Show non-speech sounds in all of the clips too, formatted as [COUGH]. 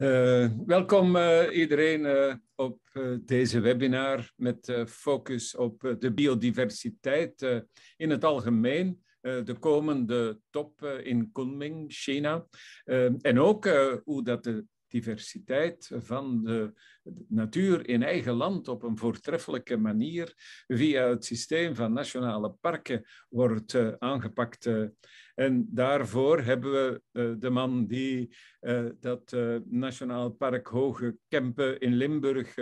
Uh, welkom uh, iedereen uh, op deze webinar met focus op de biodiversiteit in het algemeen. de komende top in Kunming, China. en ook hoe dat de diversiteit van de natuur in eigen land op een voortreffelijke manier via het systeem van nationale parken wordt aangepakt. En daarvoor hebben we uh, de man die dat Nationaal Park Hoge Kempen in Limburg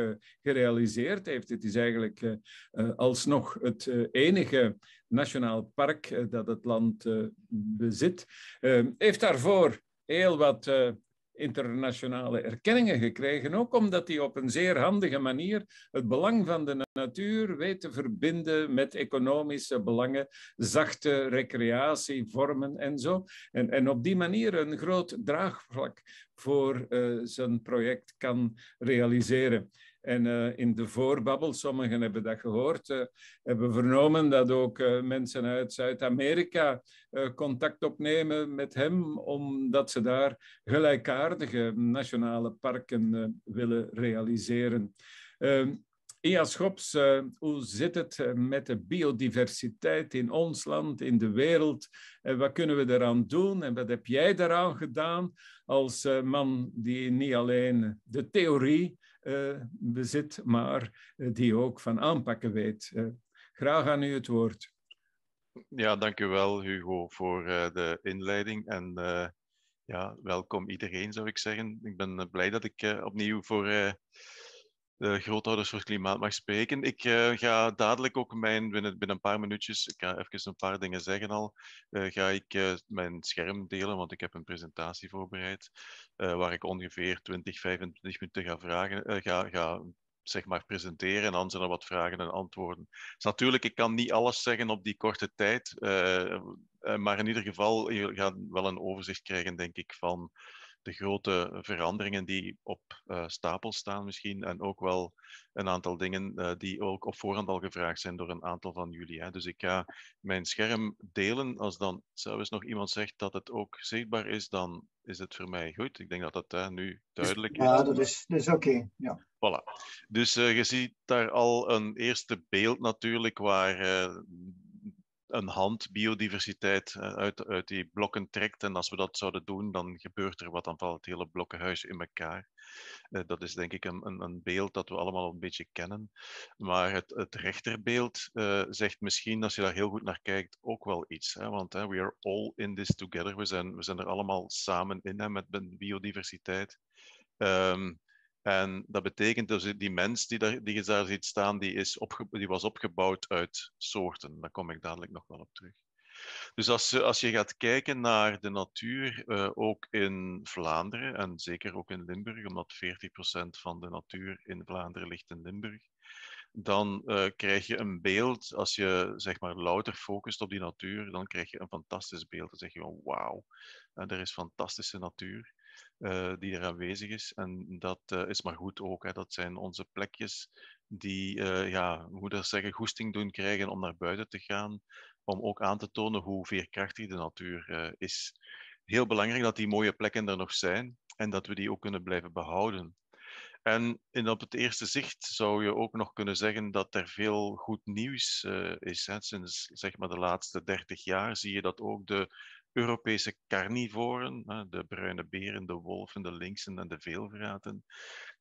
gerealiseerd heeft. Het is eigenlijk alsnog het enige nationaal park dat het land bezit. heeft daarvoor heel wat internationale erkenningen gekregen, ook omdat hij op een zeer handige manier het belang van de natuur weet te verbinden met economische belangen, zachte recreatievormen en zo. En, en op die manier een groot draagvlak voor uh, zijn project kan realiseren. En uh, in de voorbabbel, sommigen hebben dat gehoord, uh, hebben vernomen dat ook uh, mensen uit Zuid-Amerika contact opnemen met hem, omdat ze daar gelijkaardige nationale parken willen realiseren. Ehm, Ia Schops, hoe zit het met de biodiversiteit in ons land, in de wereld? wat kunnen we eraan doen en wat heb jij daaraan gedaan als man die niet alleen de theorie bezit, maar uh, die ook van aanpakken weet. Uh, graag aan u het woord. Ja, dank u wel, Hugo, voor de inleiding. En ja, welkom iedereen, zou ik zeggen. Ik ben blij dat ik opnieuw voor de grootouders voor klimaat mag spreken. Ik uh, ga dadelijk ook mijn, binnen, binnen een paar minuutjes, ik ga even een paar dingen zeggen al, uh, ga ik uh, mijn scherm delen, want ik heb een presentatie voorbereid, waar ik ongeveer 20, 25 minuten ga, vragen, ga, ga zeg maar presenteren en dan zijn er wat vragen en antwoorden. Dus natuurlijk, ik kan niet alles zeggen op die korte tijd, maar in ieder geval, je gaat wel een overzicht krijgen, denk ik, van de grote veranderingen die op uh, stapel staan misschien. En ook wel een aantal dingen uh, die ook op voorhand al gevraagd zijn door een aantal van jullie. Hè. Dus ik ga mijn scherm delen. Als dan zelfs nog iemand zegt dat het ook zichtbaar is, dan is het voor mij goed. Ik denk dat dat nu duidelijk is. Ja, dat is, dat is oké. Okay. Ja. Voilà. Dus je ziet daar al een eerste beeld natuurlijk waar een hand biodiversiteit eh, uit, uit die blokken trekt. En als we dat zouden doen, dan gebeurt er wat, dan valt het hele blokkenhuis in elkaar. Uh, dat is denk ik een, een, beeld dat we allemaal een beetje kennen. Maar het, het rechterbeeld uh, zegt misschien, als je daar heel goed naar kijkt, ook wel iets. Hè? Want we are all in this together. We zijn, we zijn er allemaal samen in hè, met biodiversiteit. Um, en dat betekent dus die mens die, daar, die je daar ziet staan, die, is opge, die was opgebouwd uit soorten. Daar kom ik dadelijk nog wel op terug. Dus als, als je gaat kijken naar de natuur, uh, ook in Vlaanderen en zeker ook in Limburg, omdat 40% van de natuur in Vlaanderen ligt in Limburg, dan uh, krijg je een beeld, als je zeg maar louter focust op die natuur, dan krijg je een fantastisch beeld. Dan zeg je van wauw, er is fantastische natuur. Uh, die er aanwezig is. En dat uh, is maar goed ook. Hè. Dat zijn onze plekjes die, uh, ja, hoe dat zeggen, goesting doen krijgen om naar buiten te gaan. Om ook aan te tonen hoe veerkrachtig de natuur is. Heel belangrijk dat die mooie plekken er nog zijn en dat we die ook kunnen blijven behouden. En in op het eerste zicht zou je ook nog kunnen zeggen dat er veel goed nieuws is. Hè. Sinds zeg maar, de laatste 30 jaar zie je dat ook de Europese carnivoren, de bruine beren, de wolven, de linksen en de veelvraten,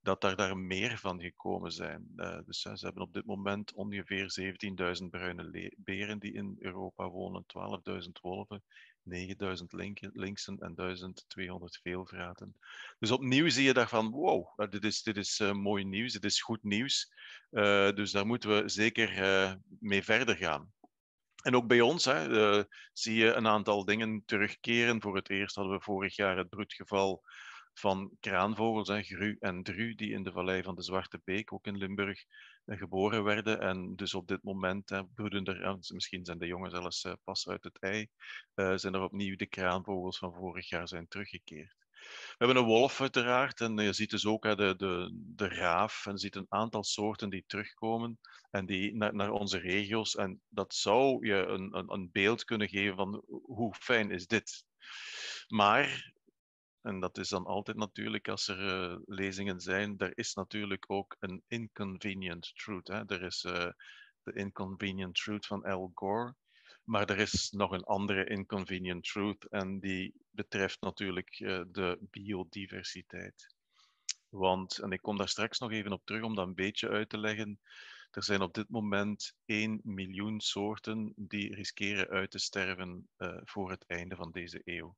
dat daar, daar meer van gekomen zijn. Uh, dus ze hebben op dit moment ongeveer 17.000 bruine beren die in Europa wonen, 12.000 wolven, 9000 linksen en 1200 veelvraten. Dus opnieuw zie je daarvan, wow, uh, dit is, dit is uh, mooi nieuws, dit is goed nieuws. Dus daar moeten we zeker mee verder gaan. En ook bij ons hè, uh, zie je een aantal dingen terugkeren. Voor het eerst hadden we vorig jaar het broedgeval van kraanvogels, hè, gru en dru, die in de vallei van de Zwarte Beek, ook in Limburg, uh, geboren werden. En dus op dit moment hè, broeden er, misschien zijn de jongen zelfs pas uit het ei, zijn er opnieuw de kraanvogels van vorig jaar zijn teruggekeerd. We hebben een wolf uiteraard en je ziet dus ook hè, de, de, de raaf en je ziet een aantal soorten die terugkomen en die naar, naar onze regio's. En dat zou je een, een, een beeld kunnen geven van hoe fijn is dit. Maar en dat is dan altijd natuurlijk als er uh, lezingen zijn, er is natuurlijk ook een inconvenient truth. Hè. Er is uh, de inconvenient truth van Al Gore, maar er is nog een andere inconvenient truth en die betreft natuurlijk uh, de biodiversiteit. Want, en ik kom daar straks nog even op terug om dat een beetje uit te leggen, er zijn op dit moment 1 miljoen soorten die riskeren uit te sterven uh, voor het einde van deze eeuw.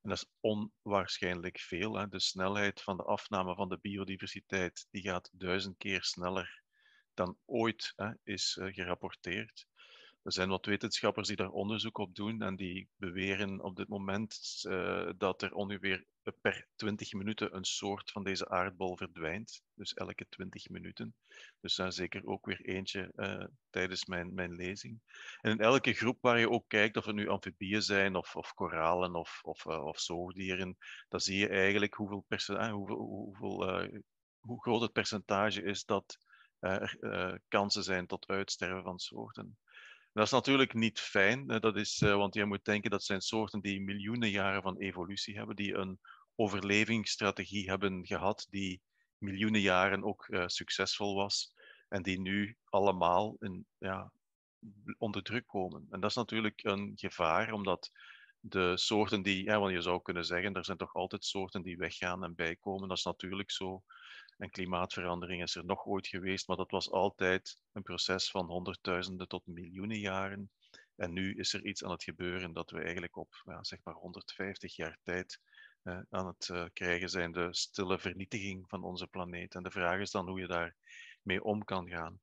En dat is onwaarschijnlijk veel. Hè. De snelheid van de afname van de biodiversiteit die gaat duizend keer sneller dan ooit hè, is uh, gerapporteerd. Er zijn wat wetenschappers die daar onderzoek op doen en die beweren op dit moment uh, dat er ongeveer per 20 minuten een soort van deze aardbol verdwijnt. Dus elke 20 minuten. Dus daar zeker ook weer eentje uh, tijdens mijn, mijn lezing. En in elke groep waar je ook kijkt, of het nu amfibieën zijn of, of koralen of, of, uh, of zoogdieren, dan zie je eigenlijk hoeveel, hoeveel, hoeveel hoe groot het percentage is dat er kansen zijn tot uitsterven van soorten. Dat is natuurlijk niet fijn, dat is, want je moet denken dat zijn soorten die miljoenen jaren van evolutie hebben, die een overlevingsstrategie hebben gehad die miljoenen jaren ook uh, succesvol was en die nu allemaal in, ja, onder druk komen. En dat is natuurlijk een gevaar, omdat de soorten die, ja, want je zou kunnen zeggen, er zijn toch altijd soorten die weggaan en bijkomen. Dat is natuurlijk zo. En klimaatverandering is er nog ooit geweest, maar dat was altijd een proces van honderdduizenden tot miljoenen jaren. En nu is er iets aan het gebeuren dat we eigenlijk op ja, zeg maar 150 jaar tijd uh, aan het uh, krijgen zijn, de stille vernietiging van onze planeet. En de vraag is dan hoe je daar mee om kan gaan.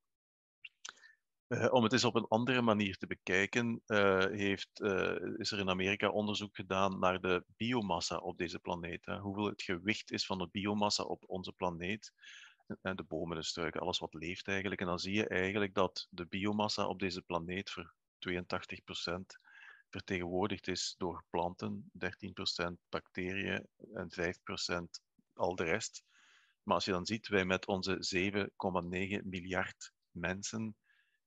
[LAUGHS] Om het eens op een andere manier te bekijken, heeft, is er in Amerika onderzoek gedaan naar de biomassa op deze planeet. Hoeveel het gewicht is van de biomassa op onze planeet. En de bomen, de struiken, alles wat leeft eigenlijk. En dan zie je eigenlijk dat de biomassa op deze planeet voor 82 procent vertegenwoordigd is door planten, 13% bacteriën en 5% al de rest. Maar als je dan ziet, wij met onze 7,9 miljard mensen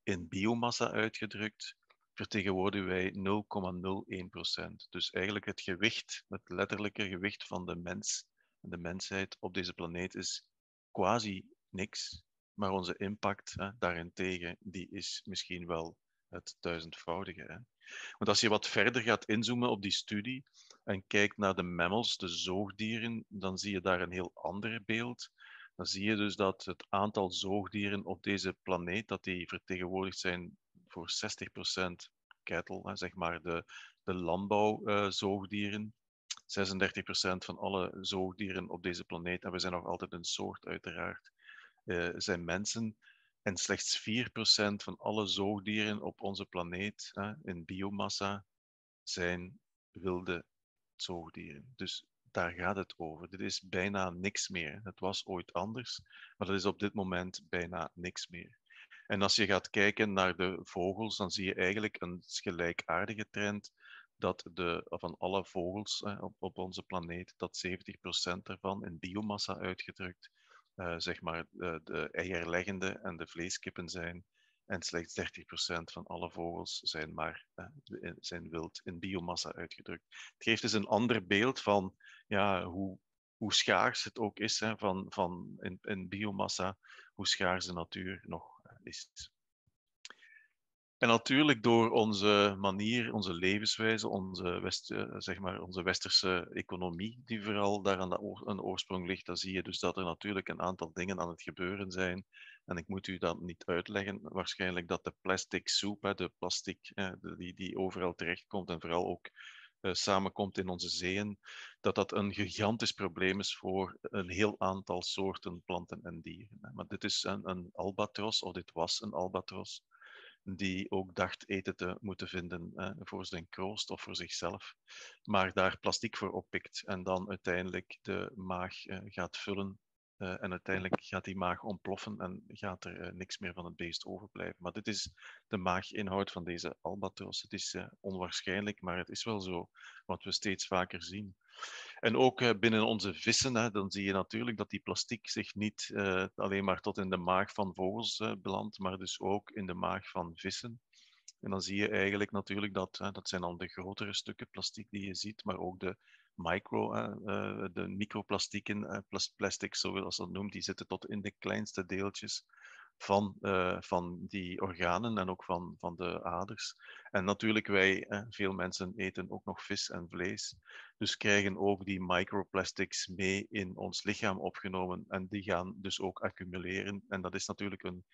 in biomassa uitgedrukt, vertegenwoordigen wij 0,01%. Dus eigenlijk het gewicht, het letterlijke gewicht van de mens en de mensheid op deze planeet is quasi niks. Maar onze impact hè, daarentegen, die is misschien wel het duizendvoudige. Hè. Want als je wat verder gaat inzoomen op die studie en kijkt naar de mammals, de zoogdieren, dan zie je daar een heel ander beeld. Dan zie je dus dat het aantal zoogdieren op deze planeet, dat die vertegenwoordigd zijn voor 60% cattle, zeg maar de, de landbouwzoogdieren. 36% van alle zoogdieren op deze planeet, en we zijn nog altijd een soort uiteraard, uh, zijn mensen. En slechts 4% van alle zoogdieren op onze planeet in biomassa zijn wilde zoogdieren. Dus daar gaat het over. Dit is bijna niks meer. Het was ooit anders, maar dat is op dit moment bijna niks meer. En als je gaat kijken naar de vogels, dan zie je eigenlijk een gelijkaardige trend dat de, van alle vogels op, op onze planeet, dat 70% ervan in biomassa uitgedrukt uh, zeg maar de, de eierleggende en de vleeskippen zijn. En slechts 30% van alle vogels zijn, maar, uh, zijn wild in biomassa uitgedrukt. Het geeft dus een ander beeld van ja, hoe, hoe schaars het ook is hè, van, van in, in biomassa, hoe schaars de natuur nog is. En natuurlijk door onze manier, onze levenswijze, onze, west, eh, zeg maar, onze westerse economie, die vooral daar aan de oorsprong ligt, dan zie je dus dat er natuurlijk een aantal dingen aan het gebeuren zijn. En ik moet u dat niet uitleggen, waarschijnlijk dat de plastic soep, de plastic die, die overal terechtkomt en vooral ook uh, samenkomt in onze zeeën, dat dat een gigantisch probleem is voor een heel aantal soorten planten en dieren. Maar dit is een, een albatros, of dit was een albatros die ook dacht eten te moeten vinden eh, voor zijn kroost of voor zichzelf, maar daar plastic voor oppikt en dan uiteindelijk de maag uh, gaat vullen uh, en uiteindelijk gaat die maag ontploffen en gaat er uh, niks meer van het beest overblijven. Maar dit is de maaginhoud van deze albatros. Het is uh, onwaarschijnlijk, maar het is wel zo wat we steeds vaker zien. En ook binnen onze vissen, hè, dan zie je natuurlijk dat die plastic zich niet alleen maar tot in de maag van vogels belandt, maar dus ook in de maag van vissen. En dan zie je eigenlijk natuurlijk dat, dat zijn dan de grotere stukken plastic die je ziet, maar ook de micro, de microplastieken, plastics zoals dat noemt, die zitten tot in de kleinste deeltjes van, van die organen en ook van, van de aders. En natuurlijk, wij, eh, veel mensen eten ook nog vis en vlees. Dus krijgen ook die microplastics mee in ons lichaam opgenomen. En die gaan dus ook accumuleren. En dat is natuurlijk een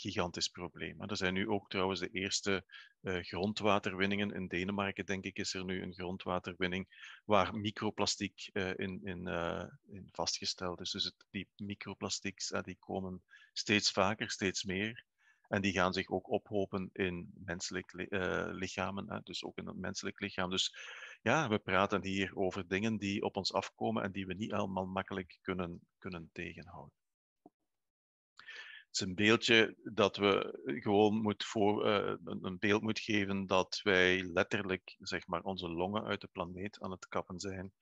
gigantisch probleem. Er zijn nu ook trouwens de eerste uh, grondwaterwinningen. In Denemarken, denk ik, is er nu een grondwaterwinning waar microplastiek uh, in, in, uh, in, vastgesteld is. Dus het, die microplastics die komen steeds vaker, steeds meer. En die gaan zich ook ophopen in menselijk lichamen, dus ook in het menselijk lichaam. Dus ja, we praten hier over dingen die op ons afkomen en die we niet allemaal makkelijk kunnen, kunnen tegenhouden. Is een beeldje dat we gewoon moet voor, uh, een beeld moet geven dat wij letterlijk zeg maar, onze longen uit de planeet aan het kappen zijn.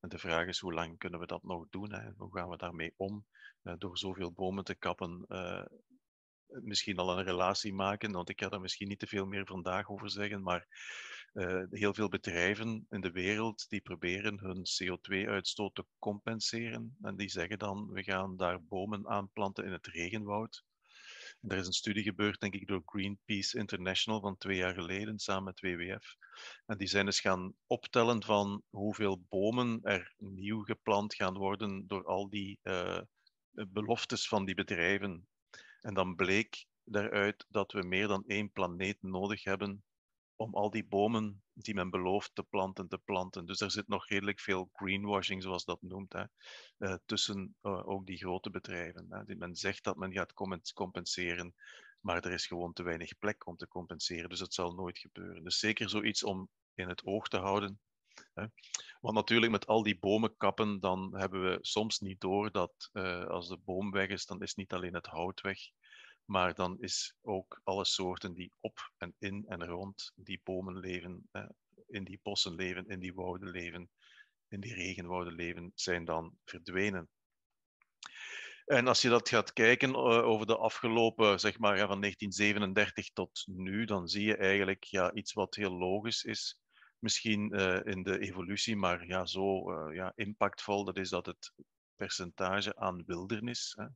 En de vraag is hoe lang kunnen we dat nog doen? Hè? Hoe gaan we daarmee om? Uh, door zoveel bomen te kappen, uh, misschien al een relatie maken, want ik ga daar misschien niet te veel meer vandaag over zeggen, maar uh, heel veel bedrijven in de wereld die proberen hun CO2-uitstoot te compenseren. En die zeggen dan, we gaan daar bomen aanplanten in het regenwoud. En er is een studie gebeurd, denk ik, door Greenpeace International van twee jaar geleden, samen met WWF. En die zijn dus gaan optellen van hoeveel bomen er nieuw geplant gaan worden door al die uh, beloftes van die bedrijven. En dan bleek daaruit dat we meer dan één planeet nodig hebben om al die bomen die men belooft te planten, te planten. Dus er zit nog redelijk veel greenwashing, zoals dat noemt, hè, uh, tussen uh, ook die grote bedrijven. Hè. Men zegt dat men gaat compenseren, maar er is gewoon te weinig plek om te compenseren, dus het zal nooit gebeuren. Dus zeker zoiets om in het oog te houden. Hè. Want natuurlijk, met al die bomen kappen, dan hebben we soms niet door dat uh, als de boom weg is, dan is niet alleen het hout weg, maar dan is ook alle soorten die op en in en rond die bomen leven, eh, in die bossen leven, in die wouden leven, in die regenwouden leven, zijn dan verdwenen. En als je dat gaat kijken uh, over de afgelopen, zeg maar, van 1937 tot nu, dan zie je eigenlijk ja, iets wat heel logisch is. Misschien uh, in de evolutie, maar ja, zo uh, ja, impactvol, dat is dat het percentage aan wildernis, hè,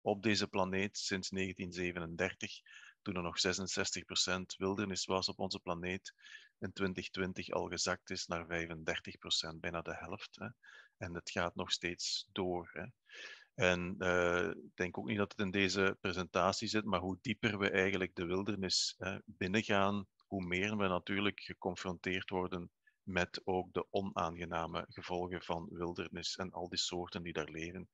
op deze planeet sinds 1937, toen er nog 66% wildernis was op onze planeet, in 2020 al gezakt is naar 35%, bijna de helft. Hè. En het gaat nog steeds door. Hè. En uh, ik denk ook niet dat het in deze presentatie zit, maar hoe dieper we eigenlijk de wildernis binnengaan, hoe meer we natuurlijk geconfronteerd worden met ook de onaangename gevolgen van wildernis en al die soorten die daar leven.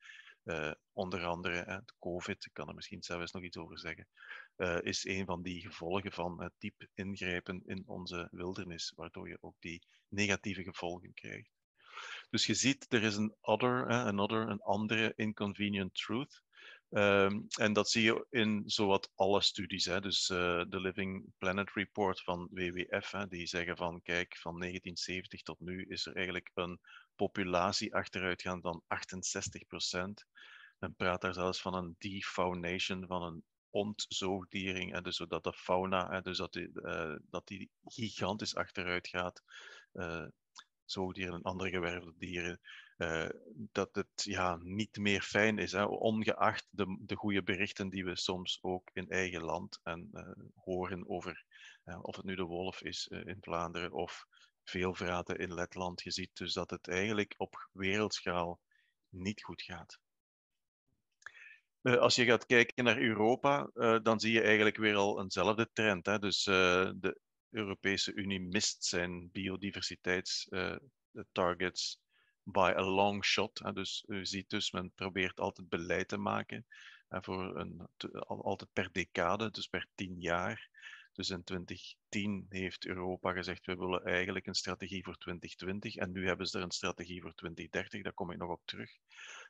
Uh, onder andere uh, COVID, ik kan er misschien zelfs nog iets over zeggen, uh, is een van die gevolgen van het diep ingrijpen in onze wildernis, waardoor je ook die negatieve gevolgen krijgt. Dus je ziet, er is een other, een, other, een andere inconvenient truth. Um, en dat zie je in zowat alle studies. Hè. Dus uh, de Living Planet Report van WWF, hè, die zeggen van kijk, van 1970 tot nu is er eigenlijk een populatie achteruitgaan van 68 procent. Men praat daar zelfs van een defaunation, van een ontzoogdiering, dus zodat de fauna, dus dat die, uh, dat die gigantisch achteruit gaat. Uh, zoogdieren en andere gewervelde dieren, uh, dat het ja, niet meer fijn is, hè, ongeacht de, de goede berichten die we soms ook in eigen land en, horen over of het nu de wolf is in Vlaanderen of veelvraten in Letland. Je ziet dus dat het eigenlijk op wereldschaal niet goed gaat. Uh, als je gaat kijken naar Europa, uh, dan zie je eigenlijk weer al eenzelfde trend. Dus uh, de Europese Unie mist zijn biodiversiteitstargets by a long shot. Dus u ziet dus, men probeert altijd beleid te maken voor een, altijd per decade, dus per tien jaar. Dus in 2010 heeft Europa gezegd, we willen eigenlijk een strategie voor 2020. En nu hebben ze er een strategie voor 2030, daar kom ik nog op terug.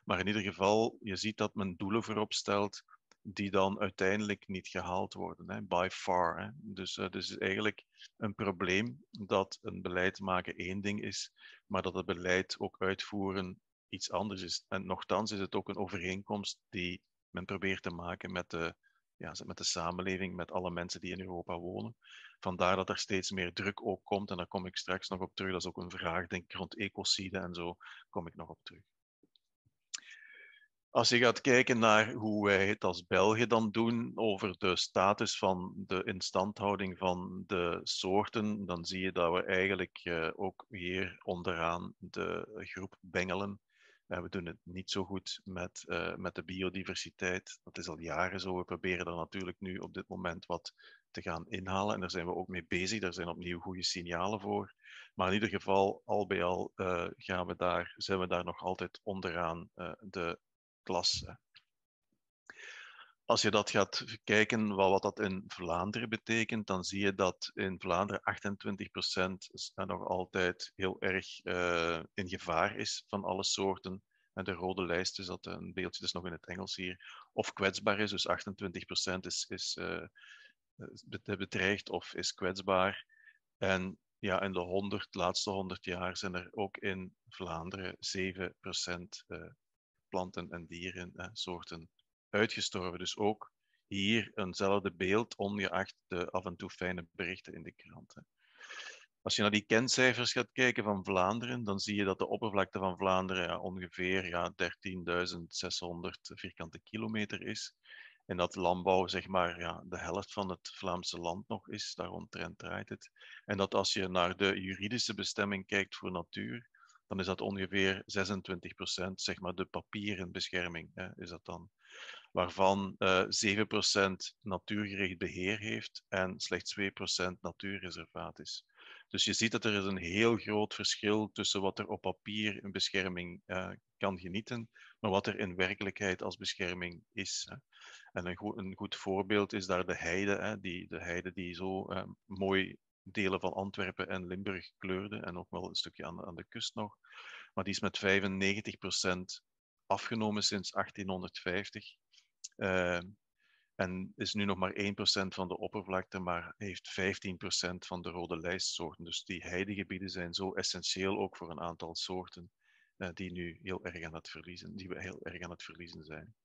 Maar in ieder geval, je ziet dat men doelen voorop stelt die dan uiteindelijk niet gehaald worden, hè, by far. Hè. Dus uh, dus eigenlijk een probleem dat een beleid maken één ding is, maar dat het beleid ook uitvoeren iets anders is. En nochtans is het ook een overeenkomst die men probeert te maken met de ja, met de samenleving, met alle mensen die in Europa wonen. Vandaar dat er steeds meer druk ook komt, en daar kom ik straks nog op terug. Dat is ook een vraag, denk ik, rond ecocide en zo, kom ik nog op terug. Als je gaat kijken naar hoe wij het als Belgen dan doen over de status van de instandhouding van de soorten, dan zie je dat we eigenlijk uh, ook hier onderaan de groep bengelen. We doen het niet zo goed met, uh, met de biodiversiteit. Dat is al jaren zo. We proberen er natuurlijk nu op dit moment wat te gaan inhalen. En daar zijn we ook mee bezig. Daar zijn opnieuw goede signalen voor. Maar in ieder geval, al bij al, gaan we daar, zijn we daar nog altijd onderaan de klas. Als je dat gaat kijken, wat, dat in Vlaanderen betekent, dan zie je dat in Vlaanderen 28% nog altijd heel erg uh, in gevaar is van alle soorten. En de rode lijst is dat een beeldje, dus nog in het Engels hier, of kwetsbaar is. Dus 28% is, is bedreigd of is kwetsbaar. En ja, in de 100, laatste 100 jaar zijn er ook in Vlaanderen 7% uh, planten en dierensoorten uitgestorven. Dus ook hier eenzelfde beeld, ongeacht de af en toe fijne berichten in de kranten. Als je naar die kentcijfers gaat kijken van Vlaanderen, dan zie je dat de oppervlakte van Vlaanderen ja, ongeveer ja, 13.600 vierkante kilometer is. En dat landbouw zeg maar ja, de helft van het Vlaamse land nog is, daaromtrent draait het. En dat als je naar de juridische bestemming kijkt voor natuur, dan is dat ongeveer 26 procent, zeg maar de papieren bescherming, hè, is dat dan. Waarvan uh, eh, 7 procent natuurgericht beheer heeft en slechts 2 procent natuurreservaat is. Dus je ziet dat er is een heel groot verschil tussen wat er op papier in bescherming uh, kan genieten, maar wat er in werkelijkheid als bescherming is. Hè. En een goed, een goed, voorbeeld is daar de heide, hè, die, de heide die zo uh, mooi delen van Antwerpen en Limburg kleurde en ook wel een stukje aan, aan de kust nog. Maar die is met 95% afgenomen sinds 1850. Ehm, en is nu nog maar 1% van de oppervlakte, maar heeft 15% van de rode lijstsoorten. Dus die heidegebieden zijn zo essentieel ook voor een aantal soorten uh, die nu heel erg aan het verliezen, die we heel erg aan het verliezen zijn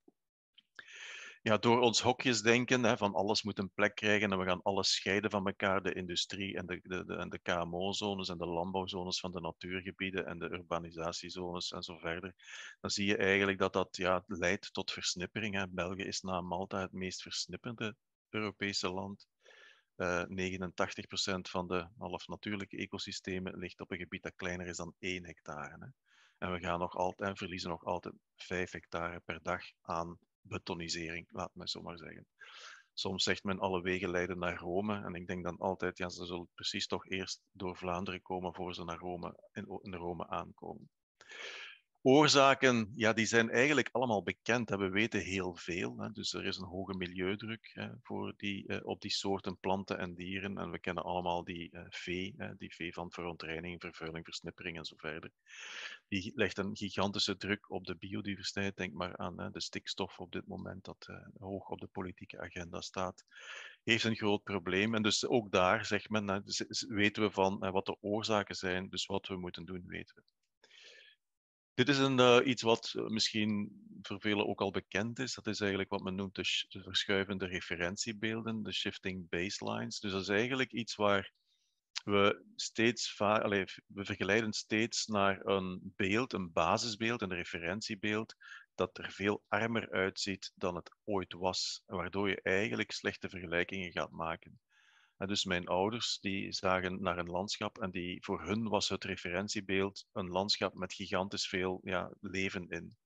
ja, door ons hokjes denken, hè, van alles moet een plek krijgen en we gaan alles scheiden van elkaar, de industrie en de, de, de, de KMO-zones en de landbouwzones van de natuurgebieden en de urbanisatiezones en zo verder, dan zie je eigenlijk dat dat ja, leidt tot versnippering. Hè. België is na Malta het meest versnipperde Europese land. Uh, eh, 89% van de half natuurlijke ecosystemen ligt op een gebied dat kleiner is dan 1 hectare. Hè. En we gaan nog altijd, en verliezen nog altijd 5 hectare per dag aan betonisering, laat me zo maar zeggen. Soms zegt men alle wegen leiden naar Rome. En ik denk dan altijd, ja, ze zullen precies toch eerst door Vlaanderen komen voor ze naar Rome, in, in Rome aankomen. Oorzaken, ja, die zijn eigenlijk allemaal bekend. We weten heel veel. Hè. Dus er is een hoge milieudruk hè, voor die, uh, op die soorten planten en dieren. En we kennen allemaal die uh, vee, hè, die vee van verontreiniging, vervuiling, versnippering en zo verder. Die legt een gigantische druk op de biodiversiteit. Denk maar aan de stikstof op dit moment, dat uh, hoog op de politieke agenda staat. Heeft een groot probleem. En dus ook daar, zegt men, dus weten we van wat de oorzaken zijn. Dus wat we moeten doen, weten we. Dit is een, uh, iets wat uh, misschien voor velen ook al bekend is. Dat is eigenlijk wat men noemt de, de verschuivende referentiebeelden, de shifting baselines. Dus dat is eigenlijk iets waar we steeds vaak, we vergelijken steeds naar een beeld, een basisbeeld, een referentiebeeld, dat er veel armer uitziet dan het ooit was, waardoor je eigenlijk slechte vergelijkingen gaat maken. Dus mijn ouders die zagen naar een landschap en die, voor hun was het referentiebeeld een landschap met gigantisch veel ja, leven in.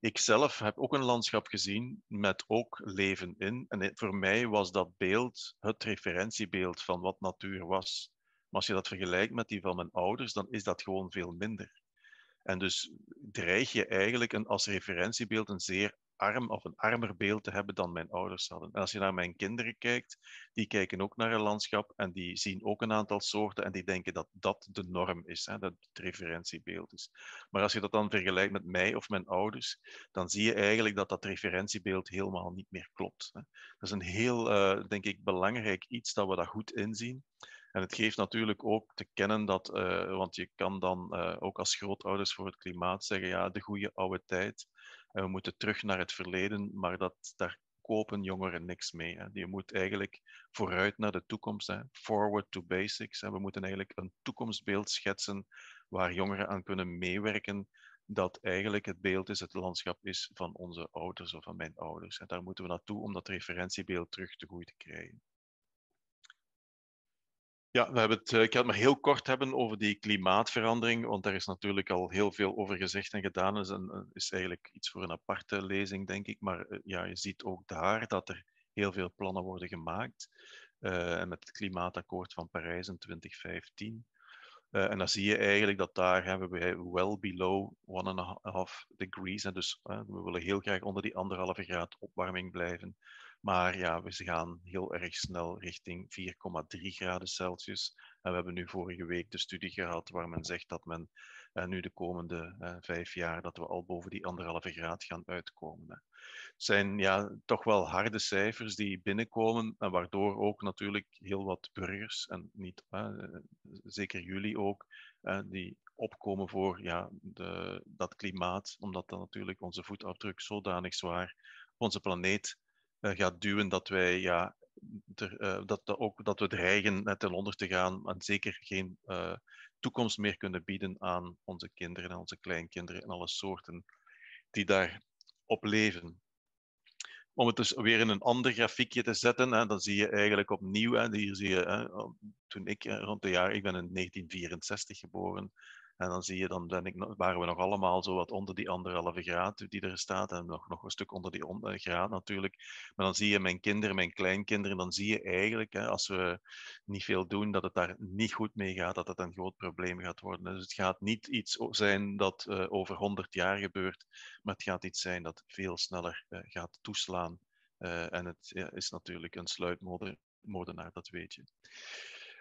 Ik zelf heb ook een landschap gezien met ook leven in. En voor mij was dat beeld het referentiebeeld van wat natuur was. Maar als je dat vergelijkt met die van mijn ouders, dan is dat gewoon veel minder. En dus dreig je eigenlijk een, als referentiebeeld een zeer arm of een armer beeld te hebben dan mijn ouders hadden. En als je naar mijn kinderen kijkt, die kijken ook naar een landschap en die zien ook een aantal soorten en die denken dat dat de norm is, hè, dat het referentiebeeld is. Maar als je dat dan vergelijkt met mij of mijn ouders, dan zie je eigenlijk dat dat referentiebeeld helemaal niet meer klopt. Hè. Dat is een heel, uh, denk ik, belangrijk iets dat we dat goed inzien. En het geeft natuurlijk ook te kennen dat, uh, want je kan dan uh, ook als grootouders voor het klimaat zeggen, ja, de goede oude tijd. We moeten terug naar het verleden, maar dat, daar kopen jongeren niks mee. Hè. Je moet eigenlijk vooruit naar de toekomst, hè. forward to basics. We moeten eigenlijk een toekomstbeeld schetsen waar jongeren aan kunnen meewerken, dat eigenlijk het beeld is, het landschap is van onze ouders of van mijn ouders. En daar moeten we naartoe om dat referentiebeeld terug te goed te krijgen. Ja, we hebben het, eh, ik ga het maar heel kort hebben over die klimaatverandering, want daar is natuurlijk al heel veel over gezegd en gedaan. Dat is, eh, is eigenlijk iets voor een aparte lezing, denk ik. Maar eh, ja, je ziet ook daar dat er heel veel plannen worden gemaakt. Met het klimaatakkoord van Parijs in 2015. Uh, en dan zie je eigenlijk dat daar hebben we well below one and a half degrees. En dus we willen heel graag onder die anderhalve graad opwarming blijven. Maar ja, we gaan heel erg snel richting 4,3 graden Celsius. En we hebben nu vorige week de studie gehad waar men zegt dat men uh, nu de komende uh, vijf jaar dat we al boven die anderhalve graad gaan uitkomen. Het zijn ja, toch wel harde cijfers die binnenkomen en waardoor ook natuurlijk heel wat burgers, en niet, uh, zeker jullie ook, die opkomen voor ja, de, dat klimaat, omdat dan natuurlijk onze voetafdruk zodanig zwaar op onze planeet gaat duwen dat wij ja, uh, dat, dat, ook, dat we dreigen net ten onder te gaan en zeker geen toekomst meer kunnen bieden aan onze kinderen en onze kleinkinderen en alle soorten die daarop leven. Om het dus weer in een ander grafiekje te zetten, hè, dan zie je eigenlijk opnieuw, hè, hier zie je, hè, toen ik rond de jaar, ik ben in 1964 geboren, en dan zie je, dan ben ik, waren we nog allemaal zo wat onder die anderhalve graad die er staat. En nog, nog een stuk onder die on, graad natuurlijk. Maar dan zie je mijn kinderen, mijn kleinkinderen. Dan zie je eigenlijk, hè, als we niet veel doen, dat het daar niet goed mee gaat. Dat het een groot probleem gaat worden. Dus het gaat niet iets zijn dat uh, over 100 jaar gebeurt. Maar het gaat iets zijn dat veel sneller uh, gaat toeslaan. En het is natuurlijk een sluitmoordenaar, dat weet je.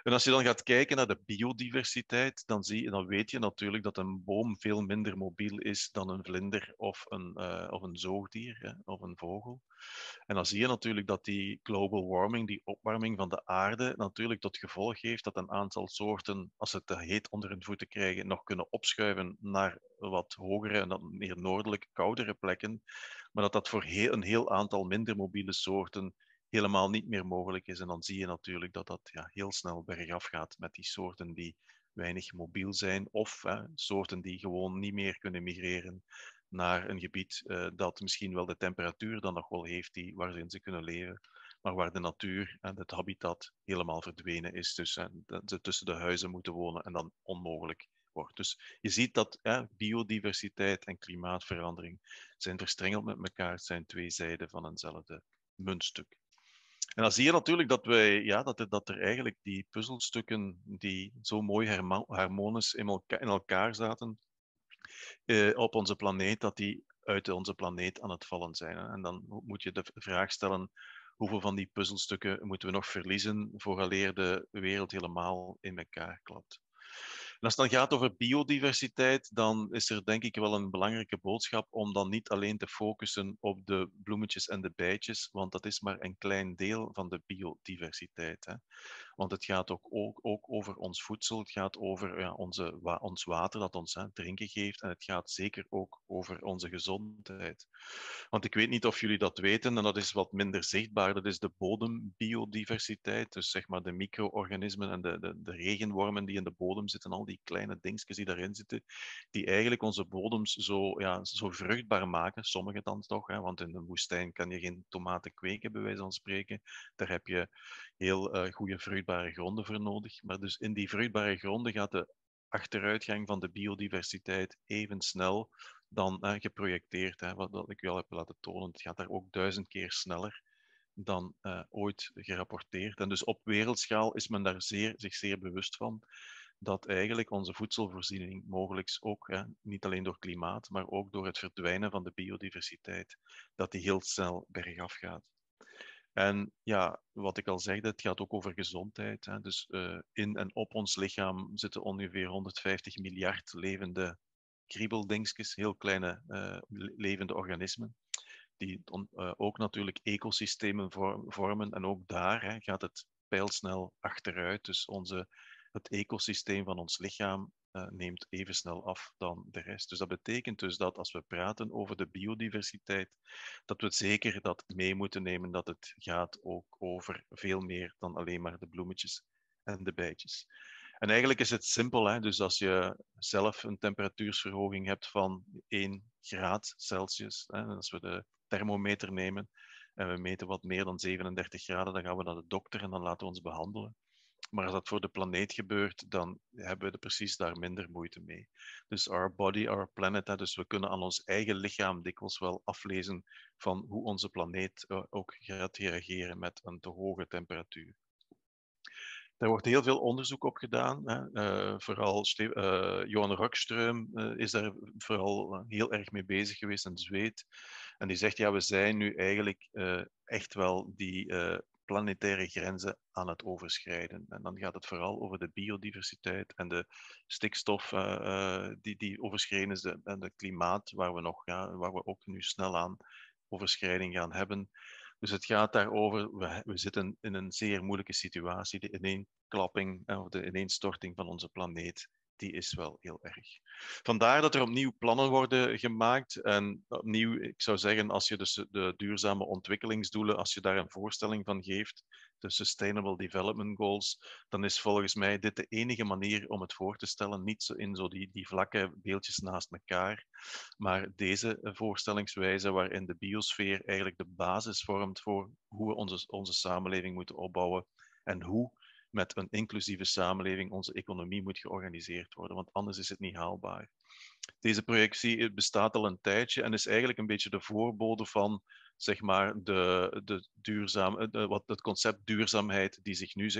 En als je dan gaat kijken naar de biodiversiteit, dan, zie, dan weet je natuurlijk dat een boom veel minder mobiel is dan een vlinder of een, uh, of een zoogdier hè, of een vogel. En dan zie je natuurlijk dat die global warming, die opwarming van de aarde, natuurlijk tot gevolg heeft dat een aantal soorten, als ze het te heet onder hun voeten krijgen, nog kunnen opschuiven naar wat hogere en dan meer noordelijke, koudere plekken. Maar dat dat voor heel, een heel aantal minder mobiele soorten helemaal niet meer mogelijk is. En dan zie je natuurlijk dat dat ja, heel snel bergaf gaat met die soorten die weinig mobiel zijn of soorten die gewoon niet meer kunnen migreren naar een gebied uh, dat misschien wel de temperatuur dan nog wel heeft die, waarin ze kunnen leven, maar waar de natuur en het habitat helemaal verdwenen is. Dus dat ze tussen de huizen moeten wonen en dan onmogelijk wordt. Dus je ziet dat hè, biodiversiteit en klimaatverandering zijn verstrengeld met elkaar, zijn twee zijden van eenzelfde muntstuk. En dan zie je natuurlijk dat, wij, ja, dat, dat er eigenlijk die puzzelstukken die zo mooi harmonisch in elkaar, in elkaar zaten eh, op onze planeet, dat die uit onze planeet aan het vallen zijn. En dan moet je de vraag stellen, hoeveel van die puzzelstukken moeten we nog verliezen vooraleer de wereld helemaal in elkaar klapt. Als het dan gaat over biodiversiteit, dan is er denk ik wel een belangrijke boodschap om dan niet alleen te focussen op de bloemetjes en de bijtjes, want dat is maar een klein deel van de biodiversiteit. Hè. Want het gaat ook, ook, over ons voedsel, het gaat over ja, onze, ons water dat ons hè, drinken geeft en het gaat zeker ook over onze gezondheid. Want ik weet niet of jullie dat weten en dat is wat minder zichtbaar, dat is de bodembiodiversiteit, dus zeg maar de micro-organismen en de, de, de regenwormen die in de bodem zitten, al die kleine dingetjes die daarin zitten, die eigenlijk onze bodems zo, ja, zo vruchtbaar maken, sommige dan toch, hè, want in de woestijn kan je geen tomaten kweken, bij wijze van spreken. Daar heb je heel uh, goede vruchtbare gronden voor nodig. Maar dus in die vruchtbare gronden gaat de achteruitgang van de biodiversiteit even snel dan geprojecteerd. Hè, wat, ik u al heb laten tonen. Het gaat daar ook duizend keer sneller dan uh, ooit gerapporteerd. En dus op wereldschaal is men daar zeer, zich zeer bewust van dat eigenlijk onze voedselvoorziening mogelijk ook, hè, niet alleen door klimaat, maar ook door het verdwijnen van de biodiversiteit, dat die heel snel bergaf gaat. En ja, wat ik al zei, het gaat ook over gezondheid. Hè. Dus uh, in en op ons lichaam zitten ongeveer 150 miljard levende kriebeldingsjes, heel kleine uh, levende organismen, die uh, ook natuurlijk ecosystemen vormen. En ook daar hè, gaat het pijlsnel achteruit. Dus onze, het ecosysteem van ons lichaam uh, neemt even snel af dan de rest. Dus dat betekent dus dat als we praten over de biodiversiteit, dat we zeker dat mee moeten nemen dat het gaat ook over veel meer dan alleen maar de bloemetjes en de bijtjes. En eigenlijk is het simpel. Hè? Dus als je zelf een temperatuursverhoging hebt van 1 graad Celsius, hè, als we de thermometer nemen en we meten wat meer dan 37 graden, dan gaan we naar de dokter en dan laten we ons behandelen. Maar als dat voor de planeet gebeurt, dan hebben we er precies daar minder moeite mee. Dus our body, our planet, hè, dus we kunnen aan ons eigen lichaam dikwijls wel aflezen van hoe onze planeet uh, ook gaat reageren met een te hoge temperatuur. Daar wordt heel veel onderzoek op gedaan. Hè. Uh, vooral uh, Johan Rockström is daar vooral heel erg mee bezig geweest in Zweed. En die zegt, ja, we zijn nu eigenlijk echt wel die planetaire grenzen aan het overschrijden. En dan gaat het vooral over de biodiversiteit en de stikstof die, die overschreden is en het klimaat, waar we, nog, ja, waar we ook nu snel aan overschrijding gaan hebben. Dus het gaat daarover, we, we zitten in een zeer moeilijke situatie. De ineenklapping of de ineenstorting van onze planeet, die is wel heel erg. Vandaar dat er opnieuw plannen worden gemaakt. En opnieuw, ik zou zeggen, als je dus de duurzame ontwikkelingsdoelen, als je daar een voorstelling van geeft, de Sustainable Development Goals, dan is volgens mij dit de enige manier om het voor te stellen. Niet zo in zo die, die vlakke beeldjes naast elkaar, maar deze voorstellingswijze waarin de biosfeer eigenlijk de basis vormt voor hoe we onze, onze samenleving moeten opbouwen en hoe met een inclusieve samenleving onze economie moet georganiseerd worden, want anders is het niet haalbaar. Deze projectie bestaat al een tijdje en is eigenlijk een beetje de voorbode van zeg maar, de, de duurzaam, de, wat het concept duurzaamheid die zich, nu,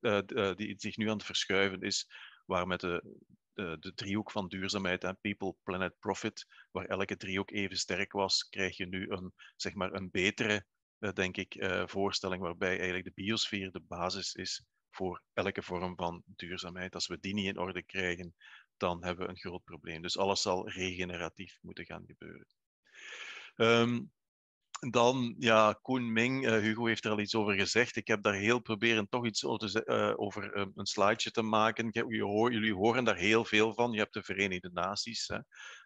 uh, die zich nu aan het verschuiven is, waar met de, de, de driehoek van duurzaamheid en people, planet, profit, waar elke driehoek even sterk was, krijg je nu een, zeg maar, een betere, denk ik, voorstelling waarbij eigenlijk de biosfeer de basis is voor elke vorm van duurzaamheid. Als we die niet in orde krijgen, dan hebben we een groot probleem. Dus alles zal regeneratief moeten gaan gebeuren. Um, dan, ja, Koen Ming, uh, Hugo heeft er al iets over gezegd. Ik heb daar heel proberen toch iets over, uh, over uh, een slideje te maken. Jullie, hoor, jullie horen daar heel veel van. Je hebt de Verenigde Naties, hè,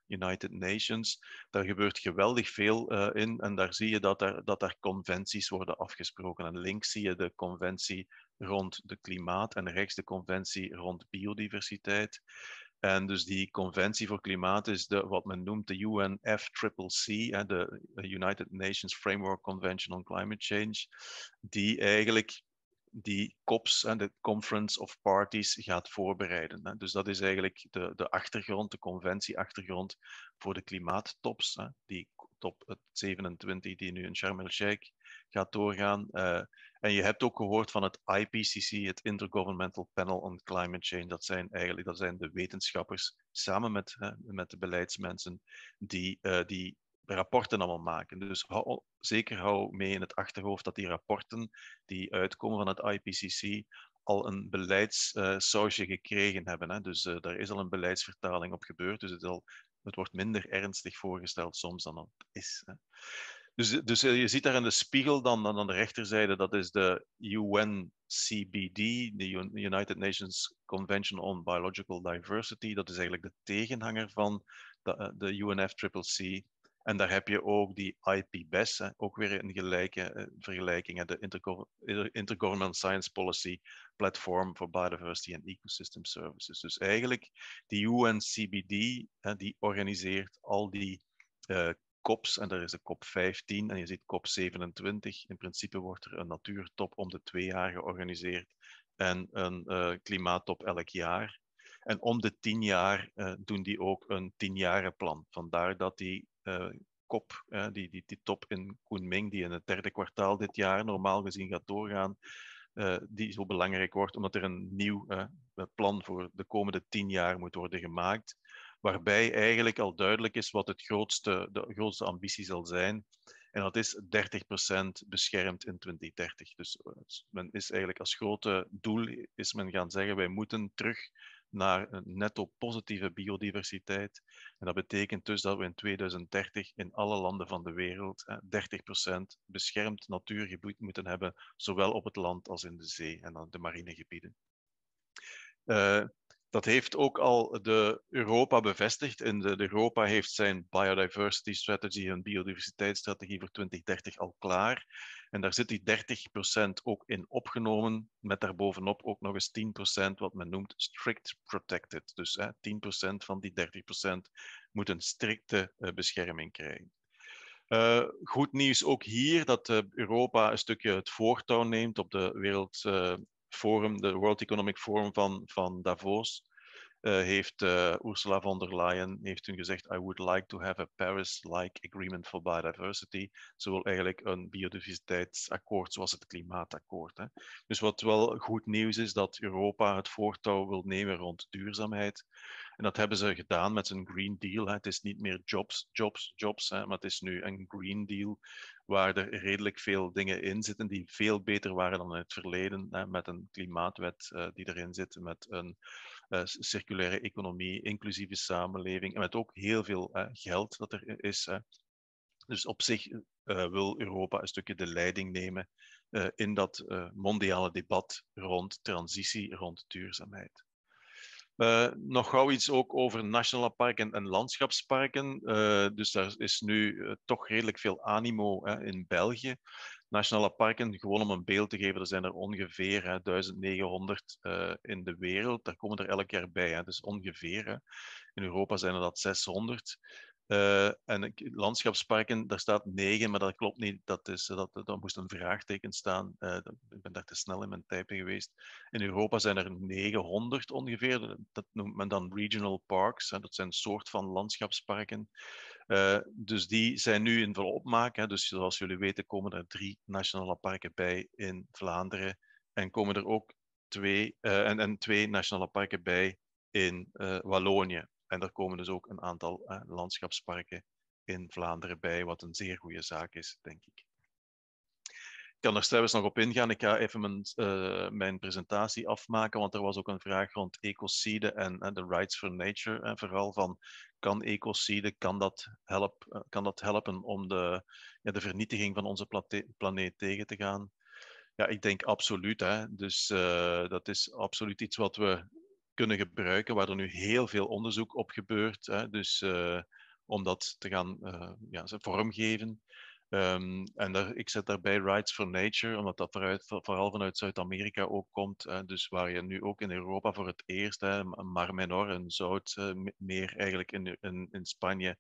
United Nations. Daar gebeurt geweldig veel in. En daar zie je dat er, dat er conventies worden afgesproken. En links zie je de conventie rond de klimaat en rechts de conventie rond biodiversiteit. En dus die conventie voor klimaat is de, wat men noemt de UNFCCC, de United Nations Framework Convention on Climate Change, die eigenlijk die COPs, de Conference of Parties, gaat voorbereiden. Dus dat is eigenlijk de, de achtergrond, de conventieachtergrond voor de klimaattops. Die top 27 die nu in Sharm el-Sheikh gaat doorgaan. Uh, en je hebt ook gehoord van het IPCC, het Intergovernmental Panel on Climate Change. Dat zijn eigenlijk dat zijn de wetenschappers samen met, met de beleidsmensen die uh, die rapporten allemaal maken. Dus zeker hou mee in het achterhoofd dat die rapporten die uitkomen van het IPCC al een beleidssausje uh, gekregen hebben. Hè. Dus uh, daar is al een beleidsvertaling op gebeurd. Dus het, al, het wordt minder ernstig voorgesteld soms dan het is. Hè. Dus, dus eh, je ziet daar in de spiegel dan, dan aan de rechterzijde, dat is de UNCBD, de United Nations Convention on Biological Diversity. Dat is eigenlijk de tegenhanger van de, eh, de UNFCCC. En daar heb je ook die IPBES, ook weer een gelijke eh, vergelijking, de Intergovernmental Science Policy Platform for Biodiversity and Ecosystem Services. Dus eigenlijk die UNCBD, die organiseert al die uh, COPs en er is de COP 15 en je ziet COP 27. In principe wordt er een natuurtop om de twee jaar georganiseerd en een uh, klimaattop elk jaar. En om de tien jaar doen die ook een tienjarenplan. Vandaar dat die uh, COP, die, die, die top in Kunming, die in het derde kwartaal dit jaar normaal gezien gaat doorgaan, die zo belangrijk wordt, omdat er een nieuw plan voor de komende tien jaar moet worden gemaakt waarbij eigenlijk al duidelijk is wat het grootste, de grootste ambitie zal zijn. En dat is 30% beschermd in 2030. Dus eh, men is eigenlijk als grote doel is men gaan zeggen, wij moeten terug naar een netto positieve biodiversiteit. En dat betekent dus dat we in 2030 in alle landen van de wereld 30% beschermd natuurgebied moeten hebben, zowel op het land als in de zee en dan de marinegebieden. Uh, Dat heeft ook al de Europa bevestigd. In de, Europa heeft zijn biodiversity strategy en biodiversiteitsstrategie voor 2030 al klaar. En daar zit die 30% ook in opgenomen, met daarbovenop ook nog eens 10% wat men noemt strict protected. Dus hè, 10% van die 30% moet een strikte uh, bescherming krijgen. Uh, goed nieuws ook hier dat uh, Europa een stukje het voortouw neemt op de Wereldforum, de World Economic Forum van, van Davos. Uh, heeft uh, Ursula von der Leyen heeft toen gezegd: I would like to have a Paris-like agreement for biodiversity. Ze wil eigenlijk een biodiversiteitsakkoord zoals het klimaatakkoord. Hè. Dus wat wel goed nieuws is, dat Europa het voortouw wil nemen rond duurzaamheid. En dat hebben ze gedaan met een Green Deal. Hè. Het is niet meer jobs, jobs, jobs, hè, maar het is nu een Green Deal waar er redelijk veel dingen in zitten die veel beter waren dan in het verleden. Hè, met een klimaatwet uh, die erin zit, met een circulaire economie, inclusieve samenleving en met ook heel veel uh, geld dat er is. Dus op zich wil Europa een stukje de leiding nemen in dat mondiale debat rond transitie, rond duurzaamheid. Nog gauw iets ook over nationale parken en landschapsparken. Dus daar is nu toch redelijk veel animo hè, in België. Nationale parken, gewoon om een beeld te geven, er zijn er ongeveer hè, 1900 in de wereld. Daar komen er elk jaar bij, hè, dus ongeveer. In Europa zijn er dat 600. Uh, en landschapsparken, daar staat negen, maar dat klopt niet. Dat is, dat, dat moest een vraagteken staan. Ik ben daar te snel in mijn typen geweest. In Europa zijn er 900 ongeveer. Dat noemt men dan regional parks. Hè. Dat zijn een soort van landschapsparken. Uh, dus die zijn nu in volle opmaak. Hè. Dus zoals jullie weten komen er drie nationale parken bij in Vlaanderen. En komen er ook twee, en, en twee nationale parken bij in Wallonië. En er komen dus ook een aantal landschapsparken in Vlaanderen bij, wat een zeer goede zaak is, denk ik. Ik kan er straks nog op ingaan. Ik ga even mijn, mijn, presentatie afmaken, want er was ook een vraag rond ecocide en, en de Rights for Nature. En vooral van, kan ecocide, kan dat, help, uh, kan dat helpen om de, ja, de vernietiging van onze planeet tegen te gaan? Ja, ik denk absoluut. Hè. Dus uh, dat is absoluut iets wat we kunnen gebruiken, waar er nu heel veel onderzoek op gebeurt. Hè, dus uh, om dat te gaan ja, vormgeven. Um, en daar, ik zet daarbij Rights for Nature, omdat dat vooruit, vooral vanuit Zuid-Amerika ook komt. Hè, dus waar je nu ook in Europa voor het eerst, hè, Mar Menor en Zoutmeer uh, eigenlijk in, in, Spanje,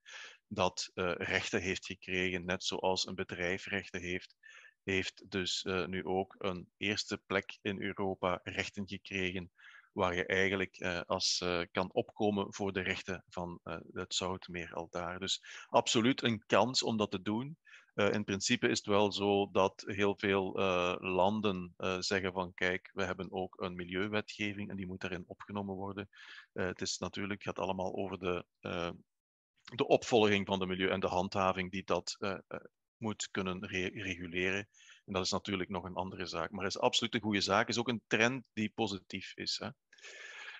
dat rechten heeft gekregen, net zoals een bedrijf rechten heeft heeft dus uh, nu ook een eerste plek in Europa rechten gekregen waar je eigenlijk als kan opkomen voor de rechten van het zoutmeer al daar. Dus absoluut een kans om dat te doen. In principe is het wel zo dat heel veel landen zeggen van kijk, we hebben ook een milieuwetgeving en die moet daarin opgenomen worden. het is natuurlijk, gaat allemaal over de, de opvolging van de milieu en de handhaving die dat moet kunnen re reguleren. En dat is natuurlijk nog een andere zaak. Maar het is absoluut een goede zaak. Het is ook een trend die positief is. Hè.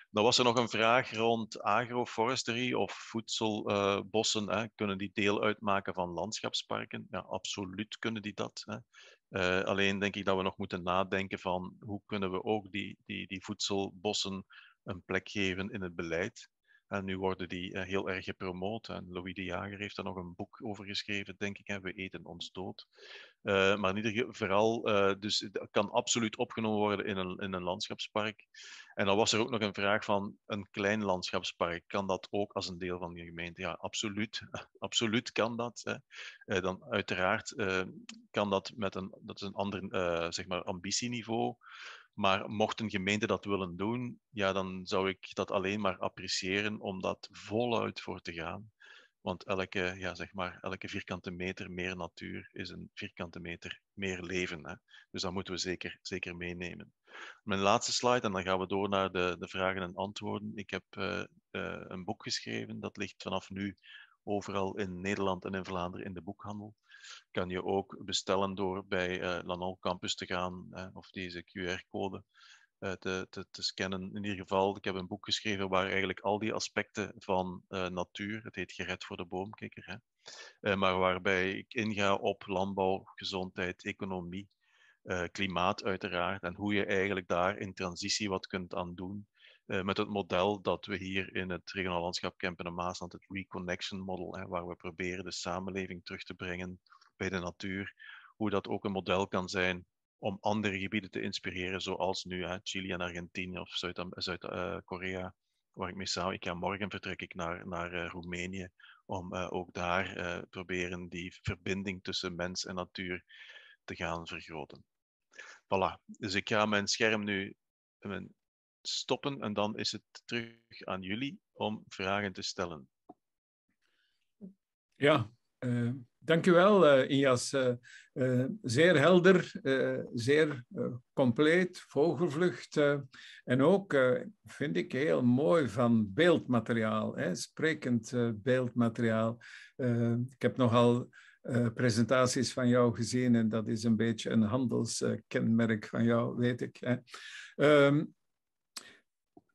Dan was er nog een vraag rond agroforestry of voedselbossen. Uh, kunnen die deel uitmaken van landschapsparken? Ja, absoluut kunnen die dat. Hè. Uh, alleen denk ik dat we nog moeten nadenken van hoe kunnen we ook die, die, die voedselbossen een plek geven in het beleid. En nu worden die uh, heel erg gepromoot. En Louis de Jager heeft daar nog een boek over geschreven, denk ik. Hè? We eten ons dood. Uh, maar in ieder geval, vooral, uh, dus het kan absoluut opgenomen worden in een, in een landschapspark. En dan was er ook nog een vraag van een klein landschapspark. Kan dat ook als een deel van je gemeente? Ja, absoluut. [LAUGHS] absoluut kan dat. Hè. Dan uiteraard kan dat met een, dat is een ander zeg maar ambitieniveau. Maar mocht een gemeente dat willen doen, ja, dan zou ik dat alleen maar appreciëren om dat voluit voor te gaan. Want elke, ja, zeg maar, elke vierkante meter meer natuur is een vierkante meter meer leven. Hè? Dus dat moeten we zeker, zeker meenemen. Mijn laatste slide, en dan gaan we door naar de, de vragen en antwoorden. Ik heb uh, uh, een boek geschreven, dat ligt vanaf nu overal in Nederland en in Vlaanderen in de boekhandel. Kan je ook bestellen door bij uh, Lanol Campus te gaan of deze QR-code uh, te, te, te, scannen. In ieder geval, ik heb een boek geschreven waar eigenlijk al die aspecten van uh, natuur, het heet Gered voor de boomkikker, hè, maar waarbij ik inga op landbouw, gezondheid, economie, klimaat uiteraard, en hoe je eigenlijk daar in transitie wat kunt aan doen. Met het model dat we hier in het regionaal landschap Kempen en Maasland, het Reconnection Model, hè, waar we proberen de samenleving terug te brengen bij de natuur, hoe dat ook een model kan zijn om andere gebieden te inspireren, zoals nu hè, Chili en Argentinië of Zuid-Korea, Zuid, waar ik mee samen. Ik ga morgen vertrek ik naar, naar uh, Roemenië om ook daar proberen die verbinding tussen mens en natuur te gaan vergroten. Voilà, dus ik ga mijn scherm nu stoppen en dan is het terug aan jullie om vragen te stellen. Ja, uh, dankjewel uh, Injas. Uh, zeer helder, zeer compleet, vogelvlucht. en ook, vind ik, heel mooi van beeldmateriaal, hè, sprekend beeldmateriaal. ik heb nogal presentaties van jou gezien en dat is een beetje een handelskenmerk van jou, weet ik. Hè. Um,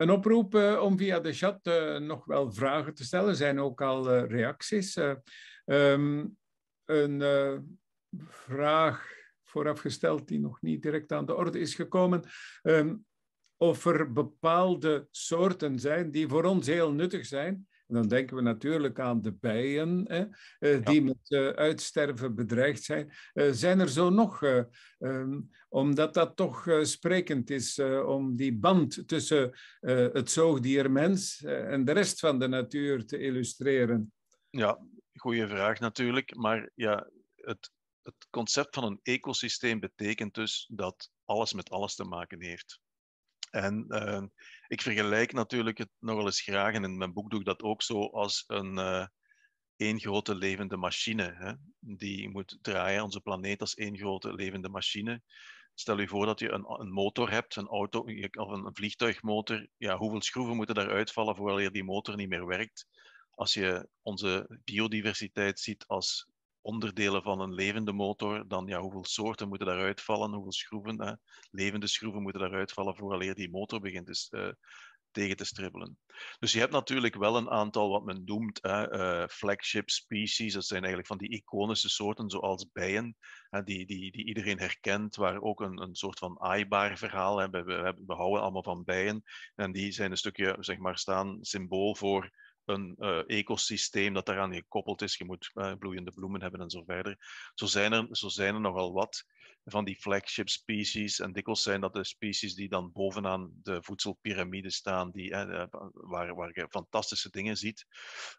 een oproep om via de chat nog wel vragen te stellen. Er zijn ook al reacties. Um, een vraag voorafgesteld die nog niet direct aan de orde is gekomen. Um, of er bepaalde soorten zijn die voor ons heel nuttig zijn. Dan denken we natuurlijk aan de bijen, hè, uh, die ja. met uh, uitsterven bedreigd zijn. Uh, zijn er zo nog, um, omdat dat toch sprekend is om die band tussen het zoogdiermens en de rest van de natuur te illustreren? Ja, goede vraag natuurlijk. Maar ja, het, het concept van een ecosysteem betekent dus dat alles met alles te maken heeft. En uh, ik vergelijk natuurlijk het nogal eens graag, en in mijn boek doe ik dat ook zo, als een uh, één grote levende machine. Hè? Die moet draaien, onze planeet als één grote levende machine. Stel je voor dat je een, een motor hebt, een auto of een, een vliegtuigmotor. Ja, hoeveel schroeven moeten daaruit vallen voordat die motor niet meer werkt? als je onze biodiversiteit ziet als onderdelen van een levende motor, dan ja, hoeveel soorten moeten daaruit vallen, hoeveel schroeven, hè, levende schroeven moeten daaruit vallen vooraleer die motor begint dus, uh, tegen te stribbelen. Dus je hebt natuurlijk wel een aantal wat men noemt hè, uh, flagship species, dat zijn eigenlijk van die iconische soorten zoals bijen, hè, die, die, die iedereen herkent, waar ook een, een soort van aaibaar verhaal, we, we, we houden allemaal van bijen, en die zijn een stukje, zeg maar, staan symbool voor een uh, ecosysteem dat daaraan gekoppeld is. Je moet uh, bloeiende bloemen hebben en zo verder. Zo zijn, er, zo zijn er nogal wat van die flagship species. En dikwijls zijn dat de species die dan bovenaan de voedselpiramide staan, die, uh, waar, waar je fantastische dingen ziet.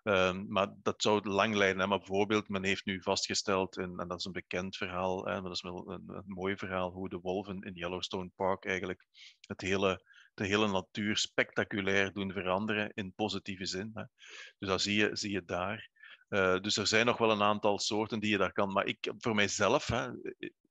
Um, maar dat zou lang leiden. Maar bijvoorbeeld, men heeft nu vastgesteld, en, en dat is een bekend verhaal, hè, maar dat is wel een, een mooi verhaal, hoe de wolven in Yellowstone Park eigenlijk het hele de hele natuur spectaculair doen veranderen in positieve zin. Hè. Dus dat zie je, zie je daar. Uh, dus er zijn nog wel een aantal soorten die je daar kan. Maar ik, voor mijzelf hè,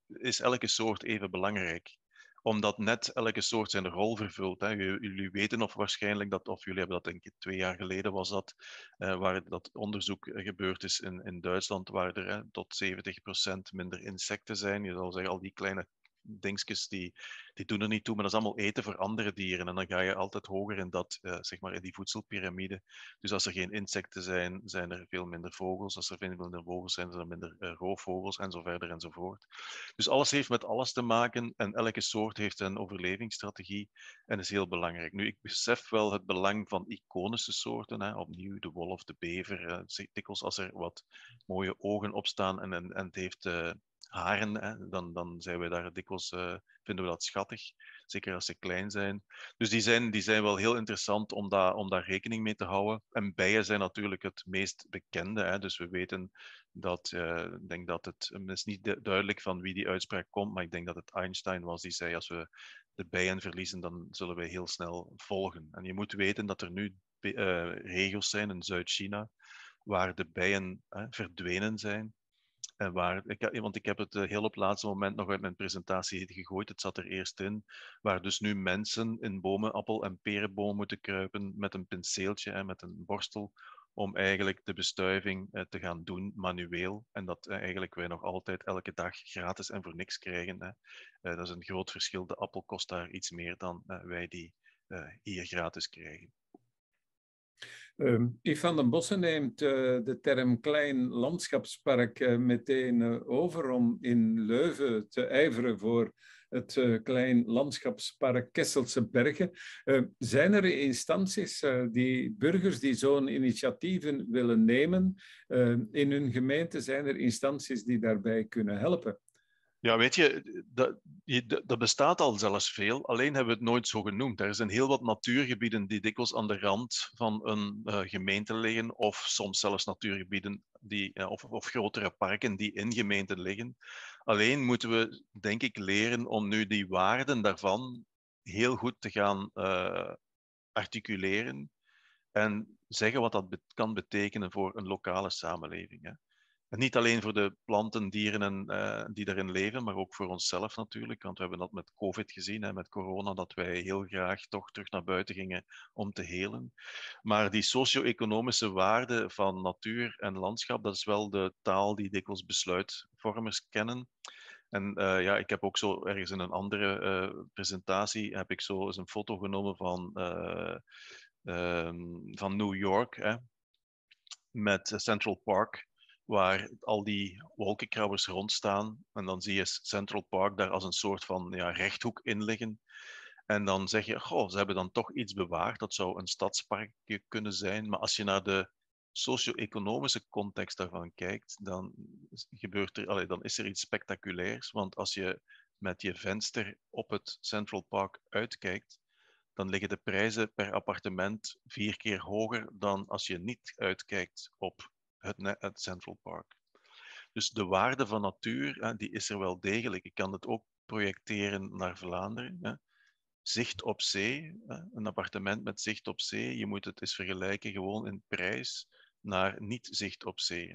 is elke soort even belangrijk omdat net elke soort zijn rol vervult. Hè. Jullie weten of waarschijnlijk dat, of jullie hebben dat denk ik twee jaar geleden was dat, uh, waar dat onderzoek gebeurd is in, in Duitsland, waar er tot 70% minder insecten zijn. Je zal zeggen, al die kleine dingetjes die, die doen er niet toe, maar dat is allemaal eten voor andere dieren. En dan ga je altijd hoger in, dat, uh, zeg maar in die voedselpiramide. Dus als er geen insecten zijn, zijn er veel minder vogels. Als er veel minder vogels zijn, zijn er minder uh, roofvogels en zo verder enzovoort. Dus alles heeft met alles te maken en elke soort heeft een overlevingsstrategie en is heel belangrijk. Nu, ik besef wel het belang van iconische soorten. Hè. Opnieuw de wolf, de bever. Uh, als er wat mooie ogen op staan en, en, en het heeft haren, dan, dan zijn wij daar dikwijls, uh, vinden we dat schattig. Zeker als ze klein zijn. Dus die zijn, die zijn wel heel interessant om, da, om daar rekening mee te houden. En bijen zijn natuurlijk het meest bekende. Hè, dus we weten dat, uh, ik denk dat het, het is niet duidelijk van wie die uitspraak komt, maar ik denk dat het Einstein was die zei, als we de bijen verliezen, dan zullen we heel snel volgen. En je moet weten dat er nu uh, regio's zijn in Zuid-China, waar de bijen verdwenen zijn. Waar, ik, want ik heb het uh, heel op het laatste moment nog uit mijn presentatie gegooid. Het zat er eerst in. Waar dus nu mensen in bomen, appel- en perenbomen moeten kruipen met een penseeltje en met een borstel. Om eigenlijk de bestuiving uh, te gaan doen manueel. En dat uh, eigenlijk wij nog altijd elke dag gratis en voor niks krijgen. Dat is een groot verschil. De appel kost daar iets meer dan wij die hier gratis krijgen. Yves van den Bossen neemt uh, de term klein landschapspark uh, meteen uh, over om in Leuven te ijveren voor het klein landschapspark Kesselse Bergen. Uh, zijn er instanties, die burgers die zo'n initiatieven willen nemen in hun gemeente, zijn er instanties die daarbij kunnen helpen? Ja, weet je dat, dat, bestaat al zelfs veel, alleen hebben we het nooit zo genoemd. Er zijn heel wat natuurgebieden die dikwijls aan de rand van een uh, gemeente liggen, of soms zelfs natuurgebieden die, ja, of, of, grotere parken die in gemeenten liggen. Alleen moeten we, denk ik, leren om nu die waarden daarvan heel goed te gaan uh, articuleren en zeggen wat dat kan betekenen voor een lokale samenleving. Hè. Niet alleen voor de planten, dieren en, uh, die daarin leven, maar ook voor onszelf natuurlijk. Want we hebben dat met COVID gezien, hè, met corona, dat wij heel graag toch terug naar buiten gingen om te helen. Maar die socio-economische waarden van natuur en landschap, dat is wel de taal die dikwijls besluitvormers kennen. En uh, ja, ik heb ook zo ergens in een andere uh, presentatie heb ik zo eens een foto genomen van, uh, van New York hè, met Central Park waar al die wolkenkrabbers rondstaan. En dan zie je Central Park daar als een soort van ja, rechthoek in liggen. En dan zeg je, goh, ze hebben dan toch iets bewaard. Dat zou een stadsparkje kunnen zijn. Maar als je naar de socio-economische context daarvan kijkt, dan, gebeurt er, dan is er iets spectaculairs. Want als je met je venster op het Central Park uitkijkt, dan liggen de prijzen per appartement vier keer hoger dan als je niet uitkijkt op het, het Central Park. Dus de waarde van natuur, die is er wel degelijk. Ik kan het ook projecteren naar Vlaanderen. Zicht op zee, een appartement met zicht op zee, je moet het eens vergelijken gewoon in prijs naar niet zicht op zee.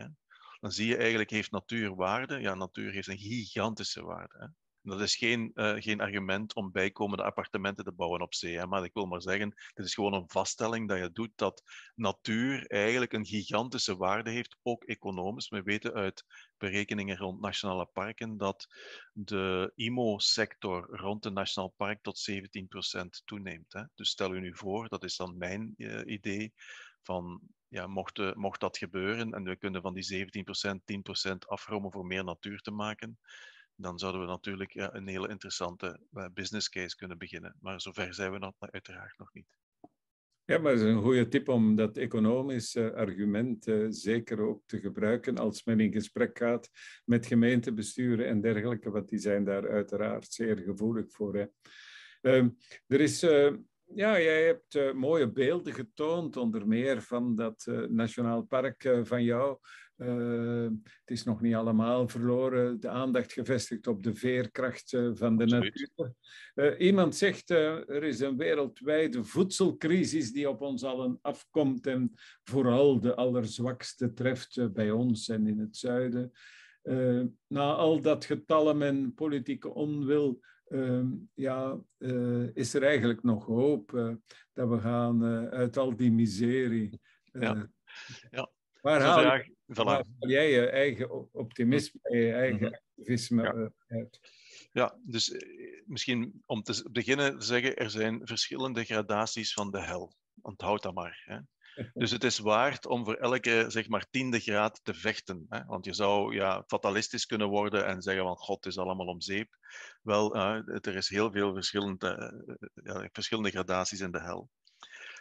Dan zie je eigenlijk, heeft natuur waarde? Ja, natuur heeft een gigantische waarde. Dat is geen, uh, geen argument om bijkomende appartementen te bouwen op zee. Hè. Maar ik wil maar zeggen, dit is gewoon een vaststelling dat je doet dat natuur eigenlijk een gigantische waarde heeft, ook economisch. We weten uit berekeningen rond nationale parken dat de IMO-sector rond een nationaal park tot 17% toeneemt. Hè. Dus stel u nu voor, dat is dan mijn uh, idee, van ja, mocht, uh, mocht dat gebeuren en we kunnen van die 17% 10% afromen voor meer natuur te maken, dan zouden we natuurlijk ja, een hele interessante uh, business case kunnen beginnen. Maar zover zijn we nog, uiteraard nog niet. Ja, maar het is een goede tip om dat economische argument uh, zeker ook te gebruiken als men in gesprek gaat met gemeentebesturen en dergelijke, want die zijn daar uiteraard zeer gevoelig voor. Uh, er is uh, ja, jij hebt mooie beelden getoond, onder meer van dat Nationaal Park van jou. Het is nog niet allemaal verloren, de aandacht gevestigd op de veerkracht van de Absoluut. natuur. iemand zegt, er is een wereldwijde voedselcrisis die op ons allen afkomt en vooral de allerzwakste treft bij ons en in het zuiden. na al dat getallen en politieke onwil Ehm, ja, uh, is er eigenlijk nog hoop dat we gaan uit al die miserie. ja. ja. Waar haal, voilà. waar haal, jij je eigen optimisme en je eigen mm -hmm. activisme ja. uit? Ja, dus misschien om te beginnen te zeggen, er zijn verschillende gradaties van de hel. Onthoud dat maar. Hè. [LAUGHS] Dus het is waard om voor elke zeg maar, tiende graad te vechten. Hè? Want je zou ja, fatalistisch kunnen worden en zeggen van God is allemaal om zeep. Wel, uh, er is heel veel verschillende, uh, verschillende gradaties in de hel.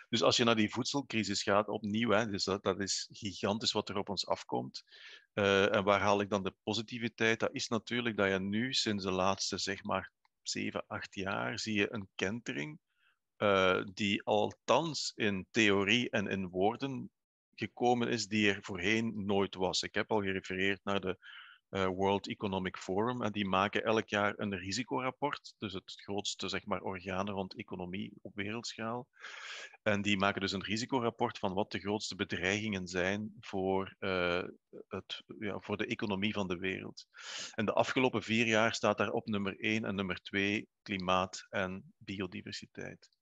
Dus als je naar die voedselcrisis gaat, opnieuw, hè, dus dat, dat is gigantisch wat er op ons afkomt. Uh, en waar haal ik dan de positiviteit? Dat is natuurlijk dat je nu sinds de laatste zeg maar 7, 8 jaar zie je een kentering uh, die althans in theorie en in woorden gekomen is die er voorheen nooit was. Ik heb al gerefereerd naar de World Economic Forum en die maken elk jaar een risicorapport, dus het grootste zeg maar, orgaan rond economie op wereldschaal. En die maken dus een risicorapport van wat de grootste bedreigingen zijn voor, uh, het, ja, voor de economie van de wereld. En de afgelopen vier jaar staat daar op nummer één en nummer twee klimaat en biodiversiteit.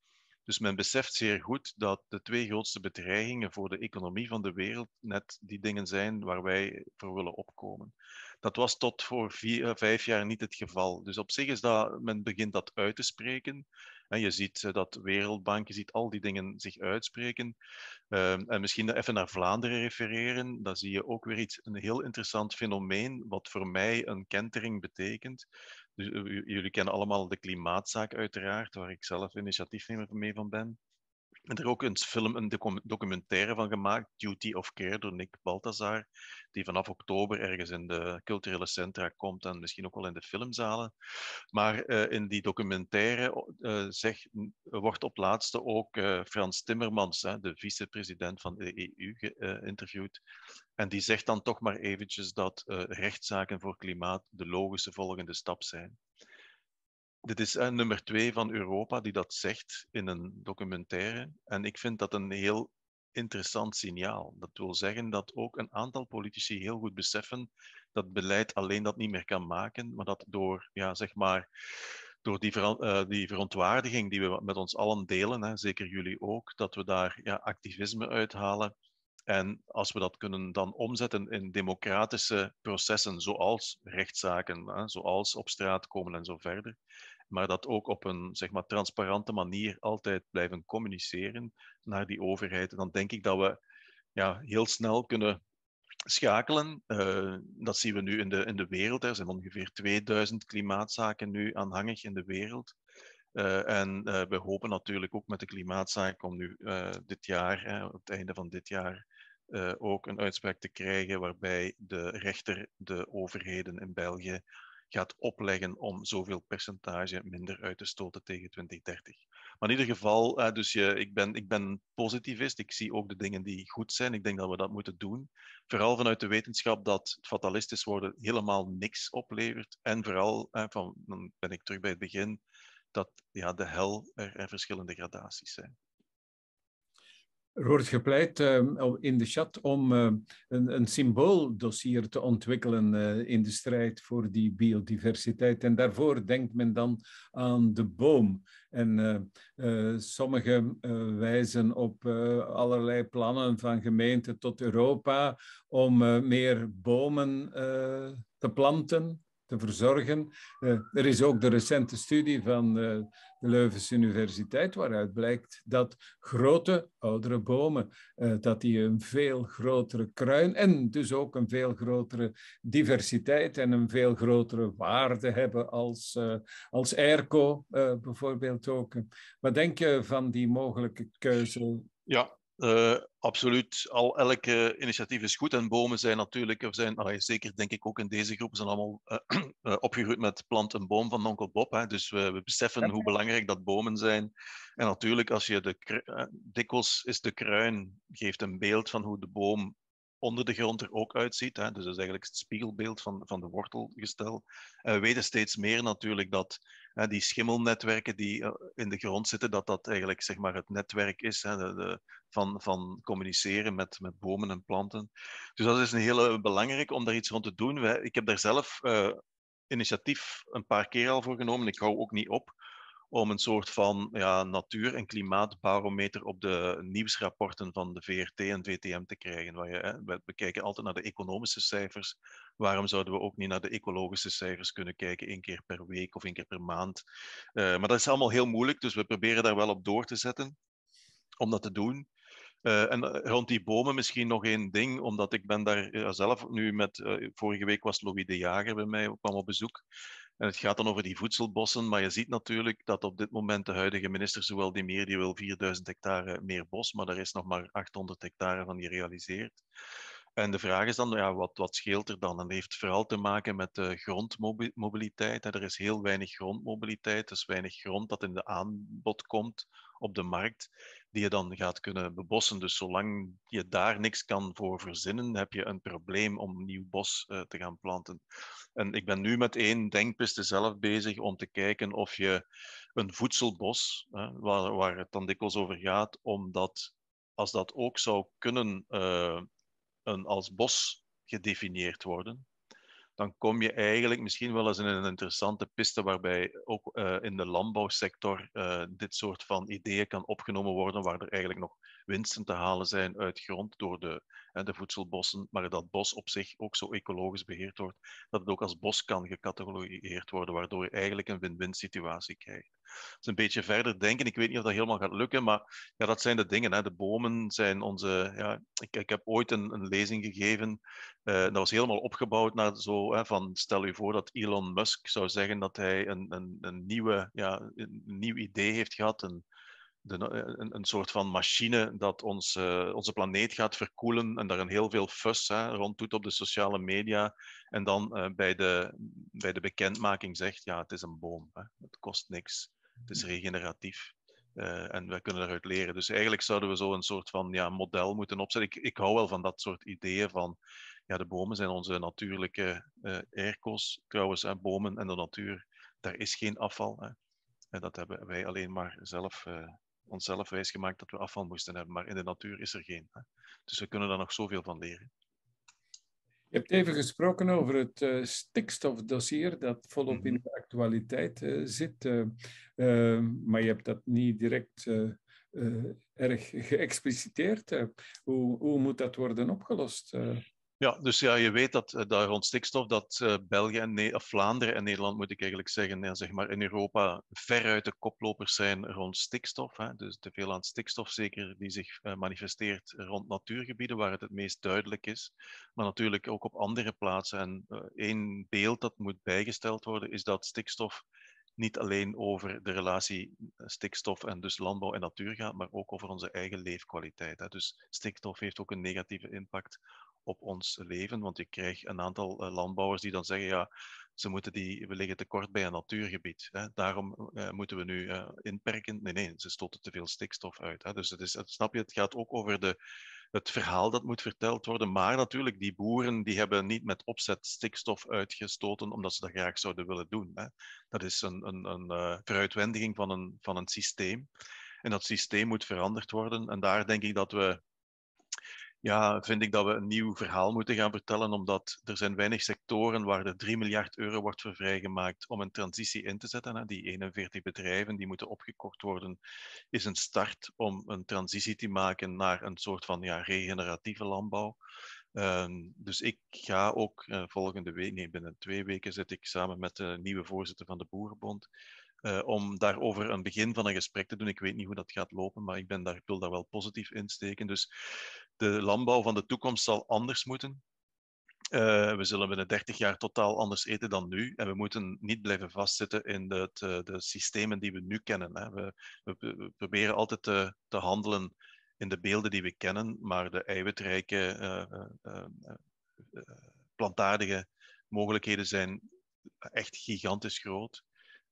Dus men beseft zeer goed dat de twee grootste bedreigingen voor de economie van de wereld net die dingen zijn waar wij voor willen opkomen. Dat was tot voor eh, vijf jaar niet het geval. Dus op zich is dat, men begint dat uit te spreken. En je ziet eh, dat Wereldbank, je ziet al die dingen zich uitspreken. Ehm, en misschien even naar Vlaanderen refereren, dan zie je ook weer iets, een heel interessant fenomeen, wat voor mij een kentering betekent. Dus, jullie kennen allemaal de klimaatzaak uiteraard, waar ik zelf initiatiefnemer mee van ben. En er ook een film, een documentaire van gemaakt, Duty of Care, door Nick Balthazar, die vanaf oktober ergens in de culturele centra komt en misschien ook wel in de filmzalen. Maar uh, in die documentaire uh, wordt op laatste ook uh, Frans Timmermans, hè, de vicepresident van de EU, geïnterviewd. En die zegt dan toch maar eventjes dat rechtszaken voor klimaat de logische volgende stap zijn. Dit is uh, nummer twee van Europa die dat zegt in een documentaire. En ik vind dat een heel interessant signaal. Dat wil zeggen dat ook een aantal politici heel goed beseffen dat beleid alleen dat niet meer kan maken, maar dat door, ja, zeg maar, door die, uh, die verontwaardiging die we met ons allen delen, hè, zeker jullie ook, dat we daar ja, activisme uithalen. En als we dat kunnen dan omzetten in democratische processen, zoals rechtszaken, hè, zoals op straat komen en zo verder, maar dat ook op een zeg maar, transparante manier altijd blijven communiceren naar die overheid. En dan denk ik dat we ja, heel snel kunnen schakelen. Uh, dat zien we nu in de, in de wereld. Er zijn ongeveer 2000 klimaatzaken nu aanhangig in de wereld. Uh, en uh, we hopen natuurlijk ook met de klimaatzaak om nu dit jaar, op het einde van dit jaar, ook een uitspraak te krijgen waarbij de rechter de overheden in België gaat opleggen om zoveel percentage minder uit te stoten tegen 2030. Maar in ieder geval, uh, dus je, ik, ben, ik ben positivist. Ik zie ook de dingen die goed zijn. Ik denk dat we dat moeten doen. Vooral vanuit de wetenschap dat fatalistisch worden helemaal niks oplevert. En vooral, uh, van, dan ben ik terug bij het begin, dat ja, de hel er, er verschillende gradaties zijn. Er wordt gepleit uh, in de chat om uh, een, symbooldossier te ontwikkelen uh, in de strijd voor die biodiversiteit. En daarvoor denkt men dan aan de boom. En sommigen wijzen op allerlei plannen van gemeenten tot Europa om meer bomen te planten verzorgen. Uh, er is ook de recente studie van uh, de Leuvense Universiteit, waaruit blijkt dat grote, oudere bomen, uh, dat die een veel grotere kruin en dus ook een veel grotere diversiteit en een veel grotere waarde hebben als, als airco bijvoorbeeld ook. Wat denk je van die mogelijke keuze? Ja, uh, absoluut. Al elke initiatief is goed en bomen zijn natuurlijk, er zijn, allee, zeker denk ik ook in deze groep, zijn allemaal uh, uh, [CLEARS THROAT] opgegroeid met plant en boom van onkel Bob. Hè. Dus we, we beseffen hoe belangrijk dat bomen zijn. En natuurlijk, als je de, dikwijls is de kruin, geeft een beeld van hoe de boom onder de grond er ook uitziet. Hè. Dus dat is eigenlijk het spiegelbeeld van, van de wortelgestel. En we weten steeds meer natuurlijk dat hè, die schimmelnetwerken die uh, in de grond zitten, dat dat eigenlijk zeg maar, het netwerk is hè, de, van, van communiceren met, met bomen en planten. Dus dat is een hele belangrijk om daar iets rond te doen. Ik heb daar zelf uh, initiatief een paar keer al voor genomen. Ik hou ook niet op om een soort van ja, natuur- en klimaatbarometer op de nieuwsrapporten van de VRT en VTM te krijgen. Waar je, hè, we bekijken altijd naar de economische cijfers. Waarom zouden we ook niet naar de ecologische cijfers kunnen kijken, één keer per week of één keer per maand? Uh, maar dat is allemaal heel moeilijk, dus we proberen daar wel op door te zetten om dat te doen. Uh, en rond die bomen misschien nog één ding, omdat ik ben daar zelf nu met, vorige week was Louis de Jager bij mij, kwam op bezoek. En het gaat dan over die voedselbossen, maar je ziet natuurlijk dat op dit moment de huidige minister, zowel die meer, die wil 4000 hectare meer bos, maar er is nog maar 800 hectare van gerealiseerd. En de vraag is dan, ja, wat, wat scheelt er dan? En dat heeft vooral te maken met de grondmobiliteit. Er is heel weinig grondmobiliteit, dus weinig grond dat in de aanbod komt op de markt, die je dan gaat kunnen bebossen. Dus zolang je daar niks kan voor verzinnen, heb je een probleem om nieuw bos uh, te gaan planten. En ik ben nu met één denkpiste zelf bezig om te kijken of je een voedselbos, waar, waar het dan dikwijls over gaat, omdat als dat ook zou kunnen uh, een, als bos gedefinieerd worden, dan kom je eigenlijk misschien wel eens in een interessante piste waarbij ook uh, in de landbouwsector uh, dit soort van ideeën kan opgenomen worden, waar er eigenlijk nog winsten te halen zijn uit grond door de, de voedselbossen, maar dat bos op zich ook zo ecologisch beheerd wordt, dat het ook als bos kan gecatalogiseerd worden, waardoor je eigenlijk een win-win situatie krijgt. Dus een beetje verder denken. Ik weet niet of dat helemaal gaat lukken, maar ja, dat zijn de dingen. Hè. De bomen zijn onze. Ja, ik, ik heb ooit een, een lezing gegeven. Uh, dat was helemaal opgebouwd naar zo hè, van. Stel u voor dat Elon Musk zou zeggen dat hij een, een, een, nieuwe, ja, een nieuw idee heeft gehad. Een, de, een, een, soort van machine dat ons, uh, onze planeet gaat verkoelen en daar een heel veel fuss hè, rond doet op de sociale media. En dan uh, bij, de, bij de bekendmaking zegt, ja, het is een boom. Hè. Het kost niks. Het is regeneratief. Uh, en wij kunnen eruit leren. Dus eigenlijk zouden we zo een soort van ja, model moeten opzetten. Ik, ik hou wel van dat soort ideeën van ja, de bomen zijn onze natuurlijke uh, airco's. Trouwens, hè, bomen en de natuur, daar is geen afval. Hè. En dat hebben wij alleen maar zelf uh, onszelf wijsgemaakt dat we afval moesten hebben, maar in de natuur is er geen. Hè. Dus we kunnen daar nog zoveel van leren. Je hebt even gesproken over het uh, stikstofdossier dat volop in mhm. de actualiteit uh, zit, uh, maar je hebt dat niet direct erg geëxpliciteerd. hoe, hoe moet dat worden opgelost? Ja, dus ja, je weet dat, uh, dat rond stikstof dat uh, België en ne of Vlaanderen en Nederland, moet ik eigenlijk zeggen, ja, zeg maar in Europa veruit de koplopers zijn rond stikstof. Hè. Dus te veel aan stikstof, zeker die zich uh, manifesteert rond natuurgebieden, waar het het meest duidelijk is. Maar natuurlijk ook op andere plaatsen. En één beeld dat moet bijgesteld worden, is dat stikstof niet alleen over de relatie stikstof en dus landbouw en natuur gaat, maar ook over onze eigen leefkwaliteit. Hè. Dus stikstof heeft ook een negatieve impact op ons leven. Want je krijgt een aantal uh, landbouwers die dan zeggen, ja, ze moeten die, we liggen tekort bij een natuurgebied. Hè, daarom uh, moeten we nu inperken. Nee, nee, ze stoten te veel stikstof uit. Hè. Dus het is, snap je, het gaat ook over de, het verhaal dat moet verteld worden. Maar natuurlijk, die boeren die hebben niet met opzet stikstof uitgestoten omdat ze dat graag zouden willen doen. Hè. Dat is een, een, een veruitwendiging van een, van een systeem. En dat systeem moet veranderd worden. En daar denk ik dat we ja, vind ik dat we een nieuw verhaal moeten gaan vertellen, omdat er zijn weinig sectoren waar er 3 miljard euro wordt voor vrijgemaakt om een transitie in te zetten. Die 41 bedrijven die moeten opgekocht worden, is een start om een transitie te maken naar een soort van ja, regeneratieve landbouw. Uh, dus ik ga ook uh, volgende week, nee, binnen twee weken zit ik samen met de nieuwe voorzitter van de Boerenbond uh, om daarover een begin van een gesprek te doen. Ik weet niet hoe dat gaat lopen, maar ik, ben daar, ik wil daar wel positief insteken. Dus de landbouw van de toekomst zal anders moeten. Uh, we zullen binnen 30 jaar totaal anders eten dan nu. En we moeten niet blijven vastzitten in de, de, de systemen die we nu kennen. Hè. We, we, proberen altijd te, te, handelen in de beelden die we kennen, maar de eiwitrijke, plantaardige mogelijkheden zijn echt gigantisch groot.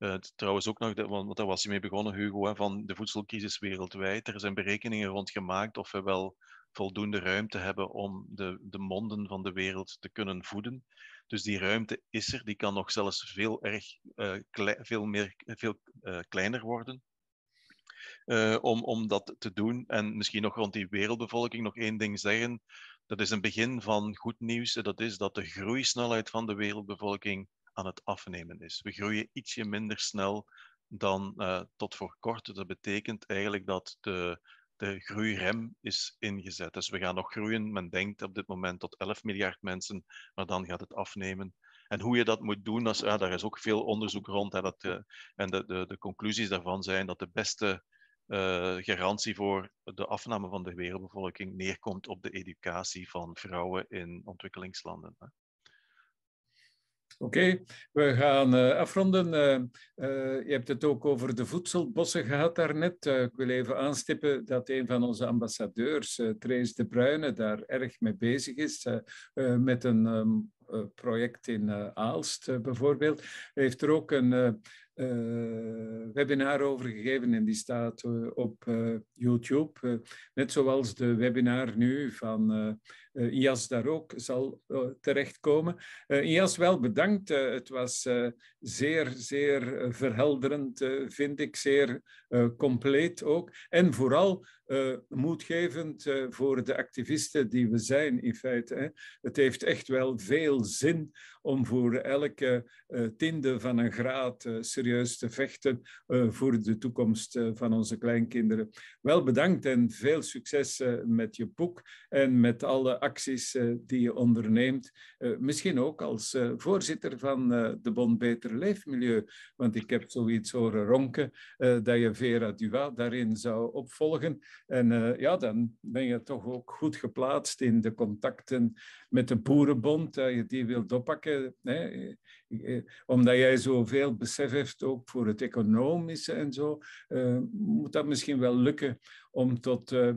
Uh, trouwens ook nog, want daar was je mee begonnen, Hugo, hè, van de voedselcrisis wereldwijd. Er zijn berekeningen rond gemaakt of we wel voldoende ruimte hebben om de, de monden van de wereld te kunnen voeden. Dus die ruimte is er, die kan nog zelfs veel, erg, uh, veel, meer, veel uh, kleiner worden. om, om dat te doen. En misschien nog rond die wereldbevolking nog één ding zeggen. Dat is een begin van goed nieuws. Dat is dat de groeisnelheid van de wereldbevolking aan het afnemen is. We groeien ietsje minder snel dan uh, tot voor kort. Dat betekent eigenlijk dat de, de groeirem is ingezet. Dus we gaan nog groeien. Men denkt op dit moment tot 11 miljard mensen, maar dan gaat het afnemen. En hoe je dat moet doen, dat is, ja, daar is ook veel onderzoek rond. Hè, dat, en de, de, de conclusies daarvan zijn dat de beste uh, garantie voor de afname van de wereldbevolking neerkomt op de educatie van vrouwen in ontwikkelingslanden. Hè. Oké, we gaan uh, afronden. Uh, uh, je hebt het ook over de voedselbossen gehad daarnet. ik wil even aanstippen dat een van onze ambassadeurs, Trace de Bruyne, daar erg mee bezig is. met een um, project in Aalst bijvoorbeeld. Hij heeft er ook een webinar over gegeven en die staat op YouTube. net zoals de webinar nu van uh, IAS daar ook zal uh, terechtkomen. Uh, IAS, wel bedankt. het was zeer, zeer verhelderend, vind ik. Zeer compleet ook. En vooral moedgevend voor de activisten die we zijn, in feite. Hè. Het heeft echt wel veel zin om voor elke tiende van een graad serieus te vechten voor de toekomst van onze kleinkinderen. Wel bedankt en veel succes met je boek en met alle acties die je onderneemt. misschien ook als voorzitter van de Bond Beter Leefmilieu, want ik heb zoiets horen ronken dat je Vera Duat daarin zou opvolgen. En ja, dan ben je toch ook goed geplaatst in de contacten met de Boerenbond, dat je die wilt oppakken. Hè? Eh, omdat jij zoveel besef hebt, ook voor het economische en zo, moet dat misschien wel lukken om tot uh,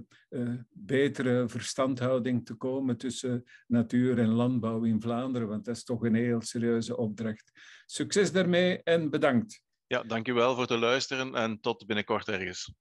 betere verstandhouding te komen tussen natuur en landbouw in Vlaanderen, want dat is toch een heel serieuze opdracht. Succes daarmee en bedankt. Ja, dankjewel voor het luisteren en tot binnenkort ergens.